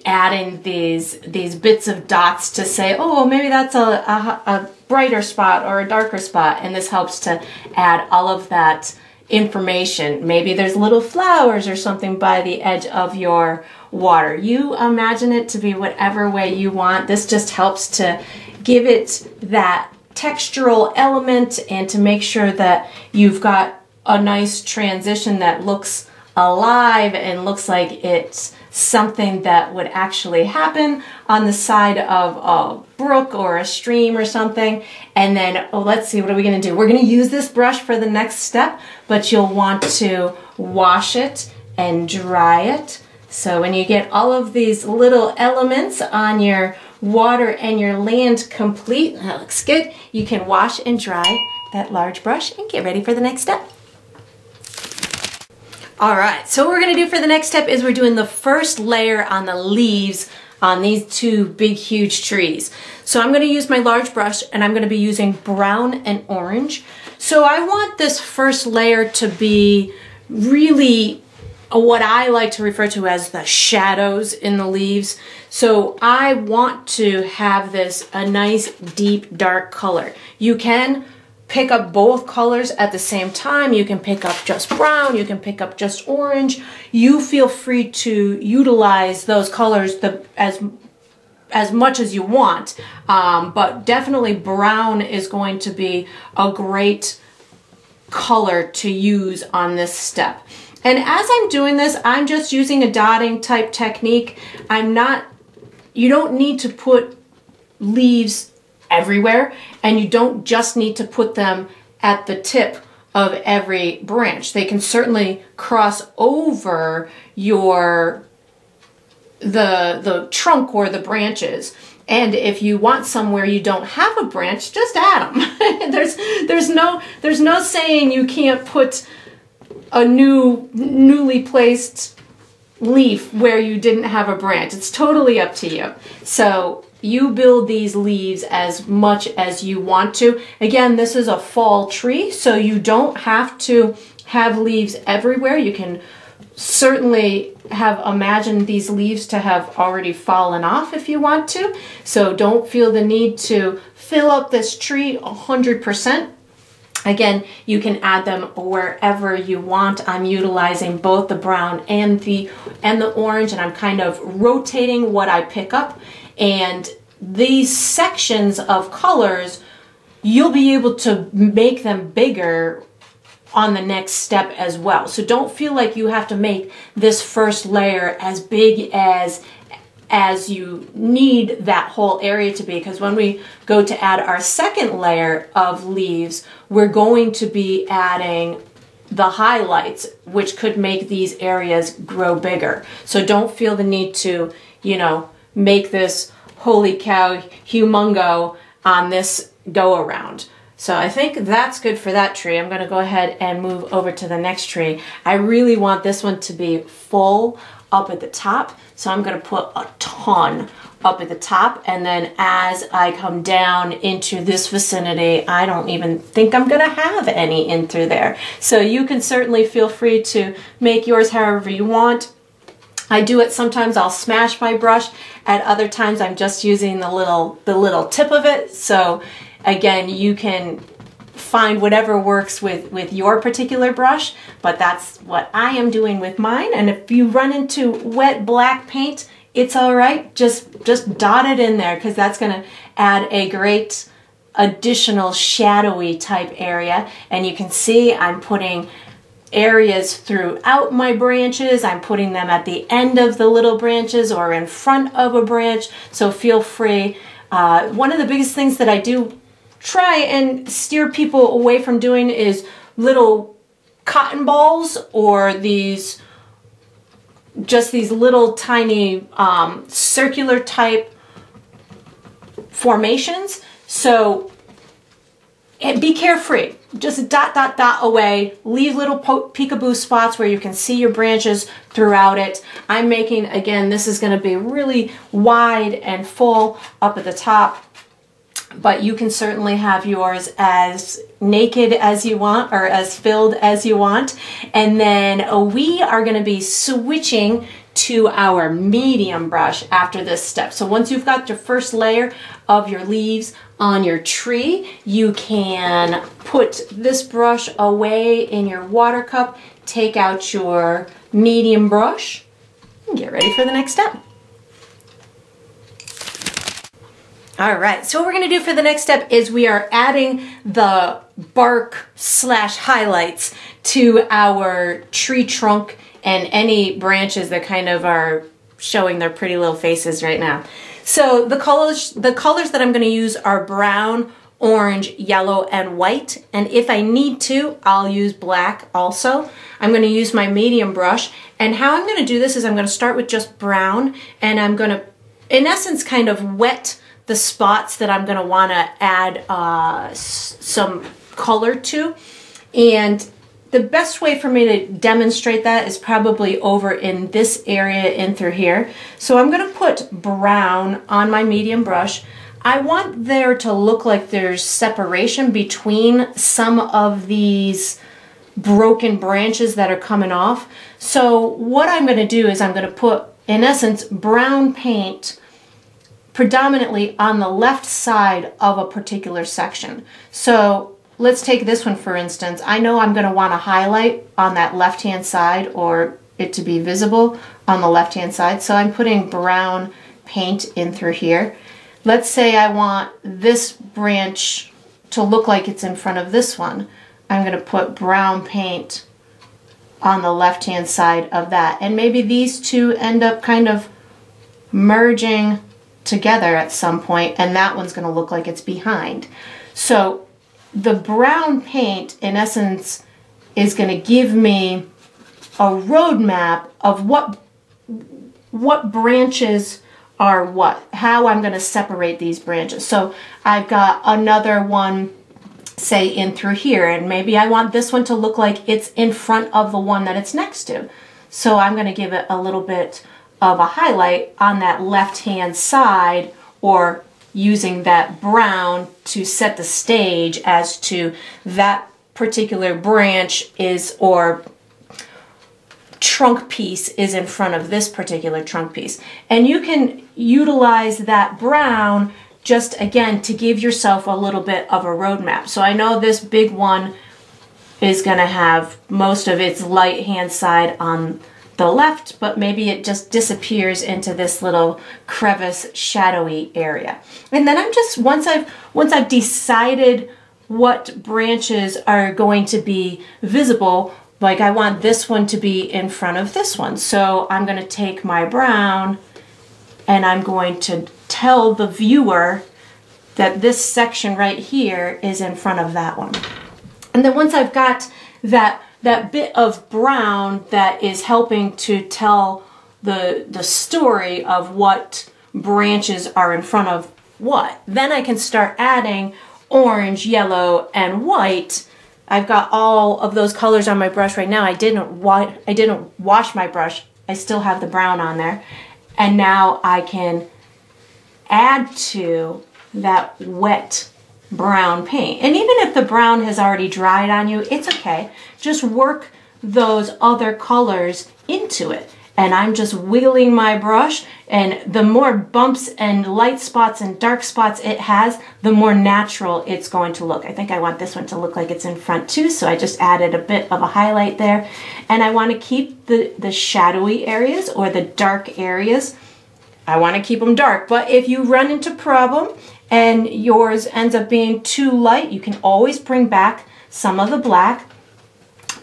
adding these these bits of dots to say, oh, maybe that's a, a, a brighter spot or a darker spot, and this helps to add all of that information. Maybe there's little flowers or something by the edge of your water. You imagine it to be whatever way you want. This just helps to give it that textural element and to make sure that you've got a nice transition that looks alive and looks like it's something that would actually happen on the side of a brook or a stream or something. And then, oh, let's see, what are we gonna do? We're gonna use this brush for the next step, but you'll want to wash it and dry it. So when you get all of these little elements on your water and your land complete, that looks good, you can wash and dry that large brush and get ready for the next step. All right, so what we're gonna do for the next step is we're doing the first layer on the leaves on these two big, huge trees. So I'm gonna use my large brush and I'm gonna be using brown and orange. So I want this first layer to be really what I like to refer to as the shadows in the leaves. So I want to have this a nice deep dark color. You can pick up both colors at the same time. You can pick up just brown, you can pick up just orange. You feel free to utilize those colors the, as as much as you want, um, but definitely brown is going to be a great color to use on this step. And as I'm doing this, I'm just using a dotting type technique. I'm not, you don't need to put leaves everywhere and you don't just need to put them at the tip of every branch. They can certainly cross over your the the trunk or the branches. And if you want somewhere you don't have a branch, just add them. there's there's no there's no saying you can't put a new, newly placed leaf where you didn't have a branch. It's totally up to you. So you build these leaves as much as you want to. Again, this is a fall tree, so you don't have to have leaves everywhere. You can certainly have imagined these leaves to have already fallen off if you want to. So don't feel the need to fill up this tree 100%. Again, you can add them wherever you want. I'm utilizing both the brown and the and the orange and I'm kind of rotating what I pick up and these sections of colors you'll be able to make them bigger on the next step as well. So don't feel like you have to make this first layer as big as as you need that whole area to be because when we go to add our second layer of leaves, we're going to be adding the highlights, which could make these areas grow bigger. So don't feel the need to, you know, make this holy cow humongo on this go around. So I think that's good for that tree. I'm gonna go ahead and move over to the next tree. I really want this one to be full up at the top. So I'm gonna put a ton up at the top and then as I come down into this vicinity, I don't even think I'm gonna have any in through there. So you can certainly feel free to make yours however you want. I do it sometimes I'll smash my brush at other times I'm just using the little the little tip of it so again, you can find whatever works with, with your particular brush, but that's what I am doing with mine. And if you run into wet black paint, it's all right. Just, just dot it in there because that's going to add a great additional shadowy type area. And you can see I'm putting areas throughout my branches. I'm putting them at the end of the little branches or in front of a branch. So feel free. Uh, one of the biggest things that I do try and steer people away from doing is little cotton balls or these just these little tiny um, circular type formations. So and be carefree. Just dot, dot, dot away. Leave little peekaboo spots where you can see your branches throughout it. I'm making, again, this is going to be really wide and full up at the top but you can certainly have yours as naked as you want or as filled as you want. And then we are gonna be switching to our medium brush after this step. So once you've got your first layer of your leaves on your tree, you can put this brush away in your water cup, take out your medium brush, and get ready for the next step. All right, so what we're gonna do for the next step is we are adding the bark slash highlights to our tree trunk and any branches that kind of are showing their pretty little faces right now. So the colors, the colors that I'm gonna use are brown, orange, yellow, and white. And if I need to, I'll use black also. I'm gonna use my medium brush. And how I'm gonna do this is I'm gonna start with just brown and I'm gonna, in essence, kind of wet the spots that I'm going to want to add uh, some color to. And the best way for me to demonstrate that is probably over in this area in through here. So I'm going to put brown on my medium brush. I want there to look like there's separation between some of these broken branches that are coming off. So what I'm going to do is I'm going to put, in essence, brown paint predominantly on the left side of a particular section. So let's take this one for instance. I know I'm going to want to highlight on that left hand side or it to be visible on the left hand side. So I'm putting brown paint in through here. Let's say I want this branch to look like it's in front of this one. I'm going to put brown paint on the left hand side of that. And maybe these two end up kind of merging together at some point and that one's going to look like it's behind. So the brown paint in essence is going to give me a roadmap of what what branches are what, how I'm going to separate these branches. So I've got another one say in through here and maybe I want this one to look like it's in front of the one that it's next to. So I'm going to give it a little bit of a highlight on that left hand side or using that brown to set the stage as to that particular branch is or trunk piece is in front of this particular trunk piece. And you can utilize that brown just again to give yourself a little bit of a roadmap. So I know this big one is going to have most of its light hand side on the left, but maybe it just disappears into this little crevice shadowy area. And then I'm just, once I've, once I've decided what branches are going to be visible, like I want this one to be in front of this one. So I'm gonna take my brown and I'm going to tell the viewer that this section right here is in front of that one. And then once I've got that that bit of brown that is helping to tell the, the story of what branches are in front of what. Then I can start adding orange, yellow, and white. I've got all of those colors on my brush right now. I didn't wa I didn't wash my brush. I still have the brown on there. And now I can add to that wet brown paint. And even if the brown has already dried on you, it's okay. Just work those other colors into it. and I'm just wiggling my brush and the more bumps and light spots and dark spots it has, the more natural it's going to look. I think I want this one to look like it's in front too, so I just added a bit of a highlight there. And I want to keep the, the shadowy areas or the dark areas. I want to keep them dark, but if you run into problem and yours ends up being too light, you can always bring back some of the black.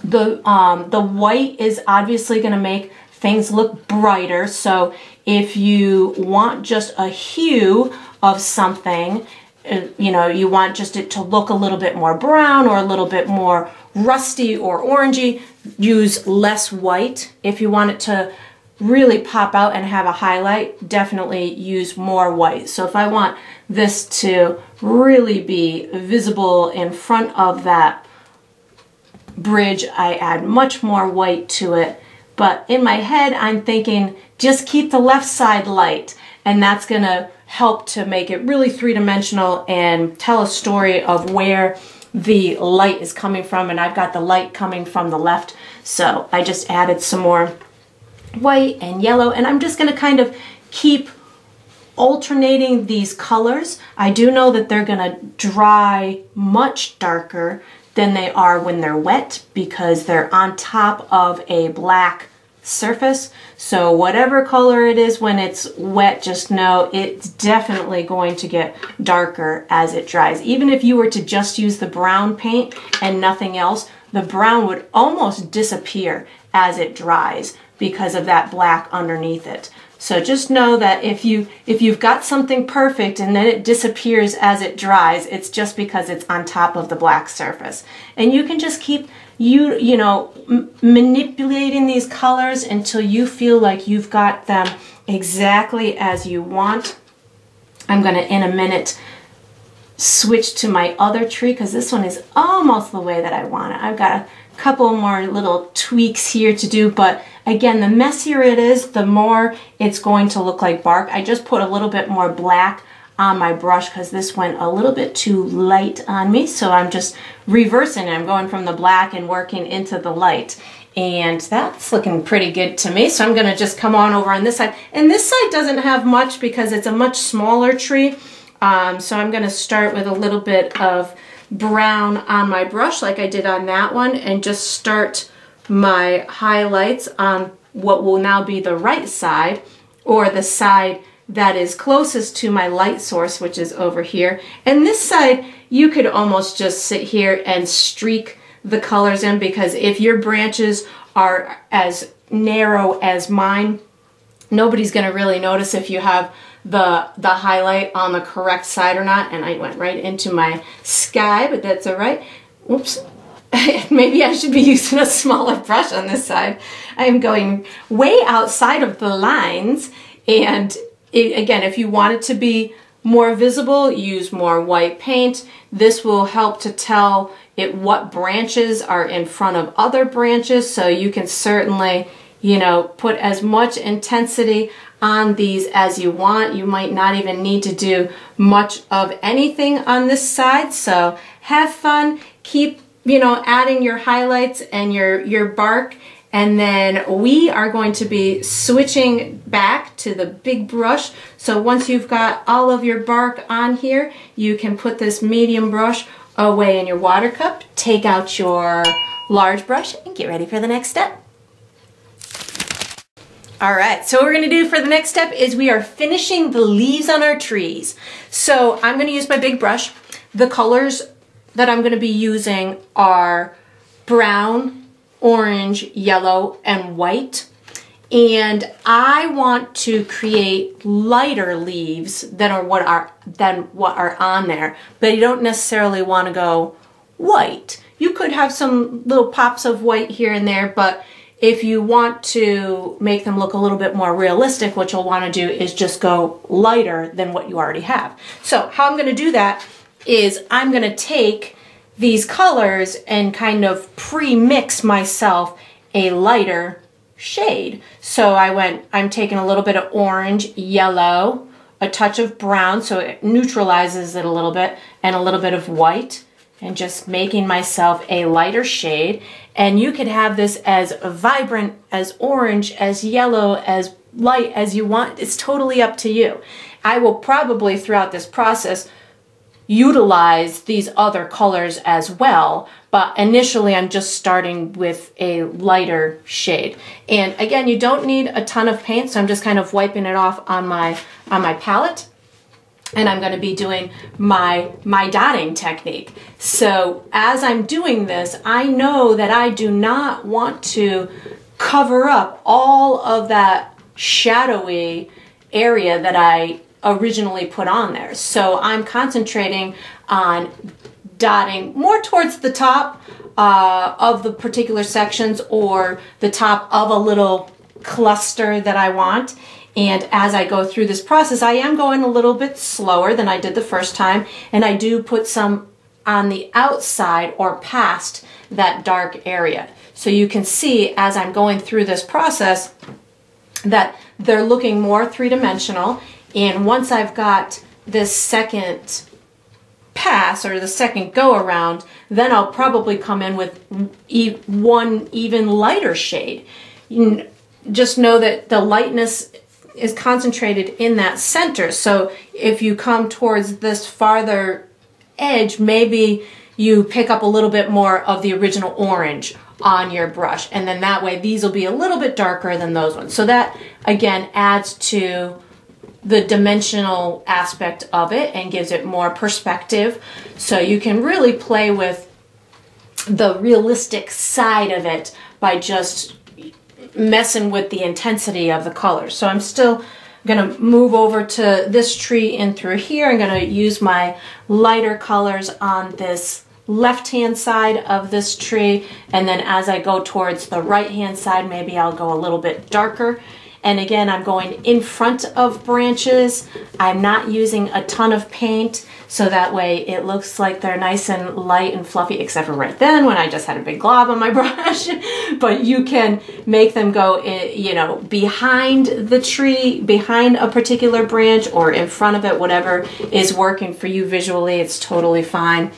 The, um, the white is obviously going to make things look brighter. So if you want just a hue of something, uh, you know, you want just it to look a little bit more brown or a little bit more rusty or orangey, use less white. If you want it to really pop out and have a highlight, definitely use more white. So if I want this to really be visible in front of that bridge, I add much more white to it but in my head, I'm thinking just keep the left side light and that's gonna help to make it really three-dimensional and tell a story of where the light is coming from and I've got the light coming from the left. So I just added some more white and yellow and I'm just gonna kind of keep alternating these colors. I do know that they're gonna dry much darker than they are when they're wet because they're on top of a black surface. So whatever color it is when it's wet, just know it's definitely going to get darker as it dries. Even if you were to just use the brown paint and nothing else, the brown would almost disappear as it dries because of that black underneath it. So just know that if you if you've got something perfect and then it disappears as it dries, it's just because it's on top of the black surface. And you can just keep you you know manipulating these colors until you feel like you've got them exactly as you want. I'm going to in a minute switch to my other tree because this one is almost the way that I want it. I've got a couple more little tweaks here to do, but again, the messier it is, the more it's going to look like bark. I just put a little bit more black on my brush because this went a little bit too light on me. So I'm just reversing. I'm going from the black and working into the light. And that's looking pretty good to me. So I'm gonna just come on over on this side. And this side doesn't have much because it's a much smaller tree. Um, so I'm gonna start with a little bit of brown on my brush like I did on that one and just start my highlights on what will now be the right side or the side that is closest to my light source, which is over here. And this side, you could almost just sit here and streak the colors in because if your branches are as narrow as mine, nobody's gonna really notice if you have the, the highlight on the correct side or not. And I went right into my sky, but that's all right. Whoops. Maybe I should be using a smaller brush on this side. I am going way outside of the lines. And it, again, if you want it to be more visible, use more white paint. This will help to tell it what branches are in front of other branches. So you can certainly, you know, put as much intensity on these as you want. You might not even need to do much of anything on this side. So have fun, keep, you know, adding your highlights and your, your bark. And then we are going to be switching back to the big brush. So once you've got all of your bark on here, you can put this medium brush away in your water cup, take out your large brush, and get ready for the next step. All right, so what we're gonna do for the next step is we are finishing the leaves on our trees. So I'm gonna use my big brush. The colors that I'm gonna be using are brown, orange, yellow, and white. And I want to create lighter leaves than are what are than what are on there, but you don't necessarily want to go white. You could have some little pops of white here and there, but if you want to make them look a little bit more realistic, what you'll want to do is just go lighter than what you already have. So how I'm going to do that is I'm going to take these colors and kind of pre-mix myself a lighter shade. So I went, I'm taking a little bit of orange, yellow, a touch of brown so it neutralizes it a little bit, and a little bit of white. and just making myself a lighter shade. And you could have this as vibrant, as orange, as yellow, as light as you want. It's totally up to you. I will probably throughout this process utilize these other colors as well, but initially I'm just starting with a lighter shade. And again, you don't need a ton of paint, so I'm just kind of wiping it off on my on my palette and I'm going to be doing my my dotting technique. So as I'm doing this, I know that I do not want to cover up all of that shadowy area that I originally put on there. So I'm concentrating on dotting more towards the top uh, of the particular sections or the top of a little cluster that I want and as I go through this process, I am going a little bit slower than I did the first time. And I do put some on the outside or past that dark area. So you can see as I'm going through this process that they're looking more three-dimensional. And once I've got this second pass or the second go around, then I'll probably come in with one even lighter shade. Just know that the lightness is concentrated in that center. So if you come towards this farther edge, maybe you pick up a little bit more of the original orange on your brush. And then that way these will be a little bit darker than those ones. So that again adds to the dimensional aspect of it and gives it more perspective. So you can really play with the realistic side of it by just messing with the intensity of the colors. So I'm still going to move over to this tree and through here. I'm going to use my lighter colors on this left hand side of this tree and then as I go towards the right hand side maybe I'll go a little bit darker and again, I'm going in front of branches. I'm not using a ton of paint, so that way it looks like they're nice and light and fluffy, except for right then when I just had a big glob on my brush. but you can make them go, eh, you know, behind the tree, behind a particular branch, or in front of it, whatever is working for you visually, it's totally fine.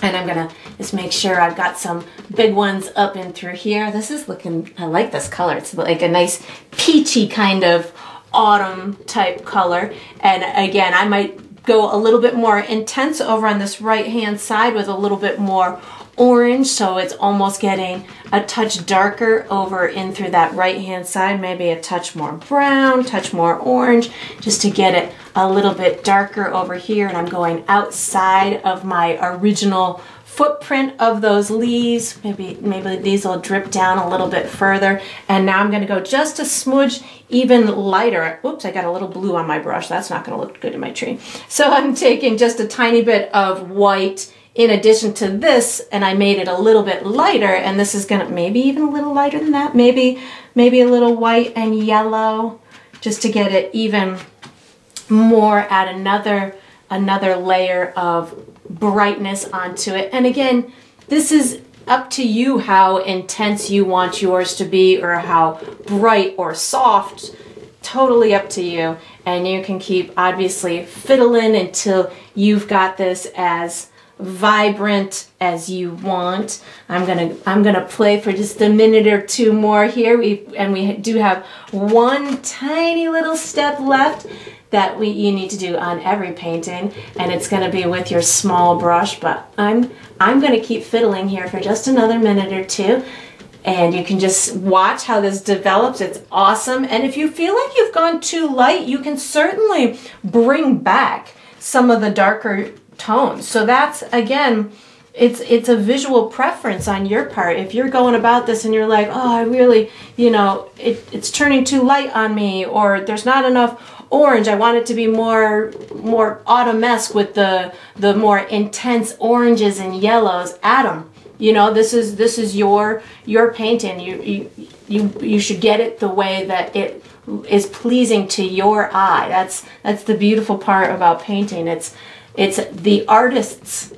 And I'm gonna just make sure I've got some big ones up and through here. This is looking, I like this color. It's like a nice peachy kind of autumn type color. And again, I might go a little bit more intense over on this right hand side with a little bit more orange so it's almost getting a touch darker over in through that right hand side maybe a touch more brown touch more orange just to get it a little bit darker over here and I'm going outside of my original footprint of those leaves. Maybe, maybe these will drip down a little bit further. And now I'm gonna go just a smudge even lighter. Oops, I got a little blue on my brush. That's not gonna look good in my tree. So I'm taking just a tiny bit of white in addition to this, and I made it a little bit lighter, and this is gonna, maybe even a little lighter than that, maybe, maybe a little white and yellow, just to get it even more at another, another layer of brightness onto it. And again, this is up to you how intense you want yours to be or how bright or soft. Totally up to you. And you can keep obviously fiddling until you've got this as vibrant as you want. I'm gonna I'm gonna play for just a minute or two more here. We and we do have one tiny little step left that we you need to do on every painting and it's to be with your small brush but I'm I'm to keep fiddling here for just another minute or two and you can just watch how this develops it's awesome and if you feel like you've gone too light you can certainly bring back some of the darker tones so that's again it's it's a visual preference on your part if you're going about this and you're like oh i really you know it, it's turning too light on me or there's not enough orange. I want it to be more more autumn-esque with the the more intense oranges and yellows. Adam, you know, this is this is your your painting. You you you you should get it the way that it is pleasing to your eye. That's that's the beautiful part about painting. It's it's the artist's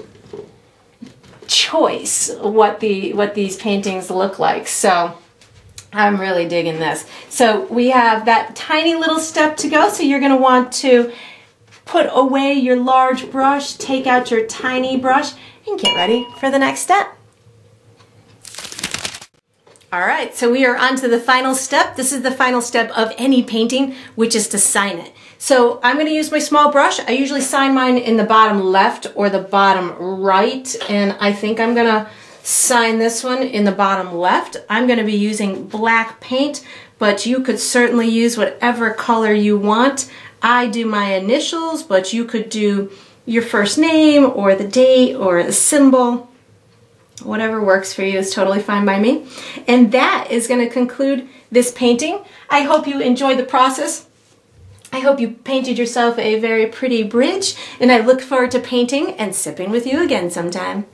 choice what the what these paintings look like. So I'm really digging this. So we have that tiny little step to go. So you're going to want to put away your large brush, take out your tiny brush, and get ready for the next step. All right, so we are on to the final step. This is the final step of any painting, which is to sign it. So I'm gonna use my small brush. I usually sign mine in the bottom left or the bottom right, and I think I'm gonna sign this one in the bottom left. I'm gonna be using black paint, but you could certainly use whatever color you want. I do my initials, but you could do your first name or the date or a symbol. Whatever works for you is totally fine by me. And that is going to conclude this painting. I hope you enjoyed the process. I hope you painted yourself a very pretty bridge, and I look forward to painting and sipping with you again sometime.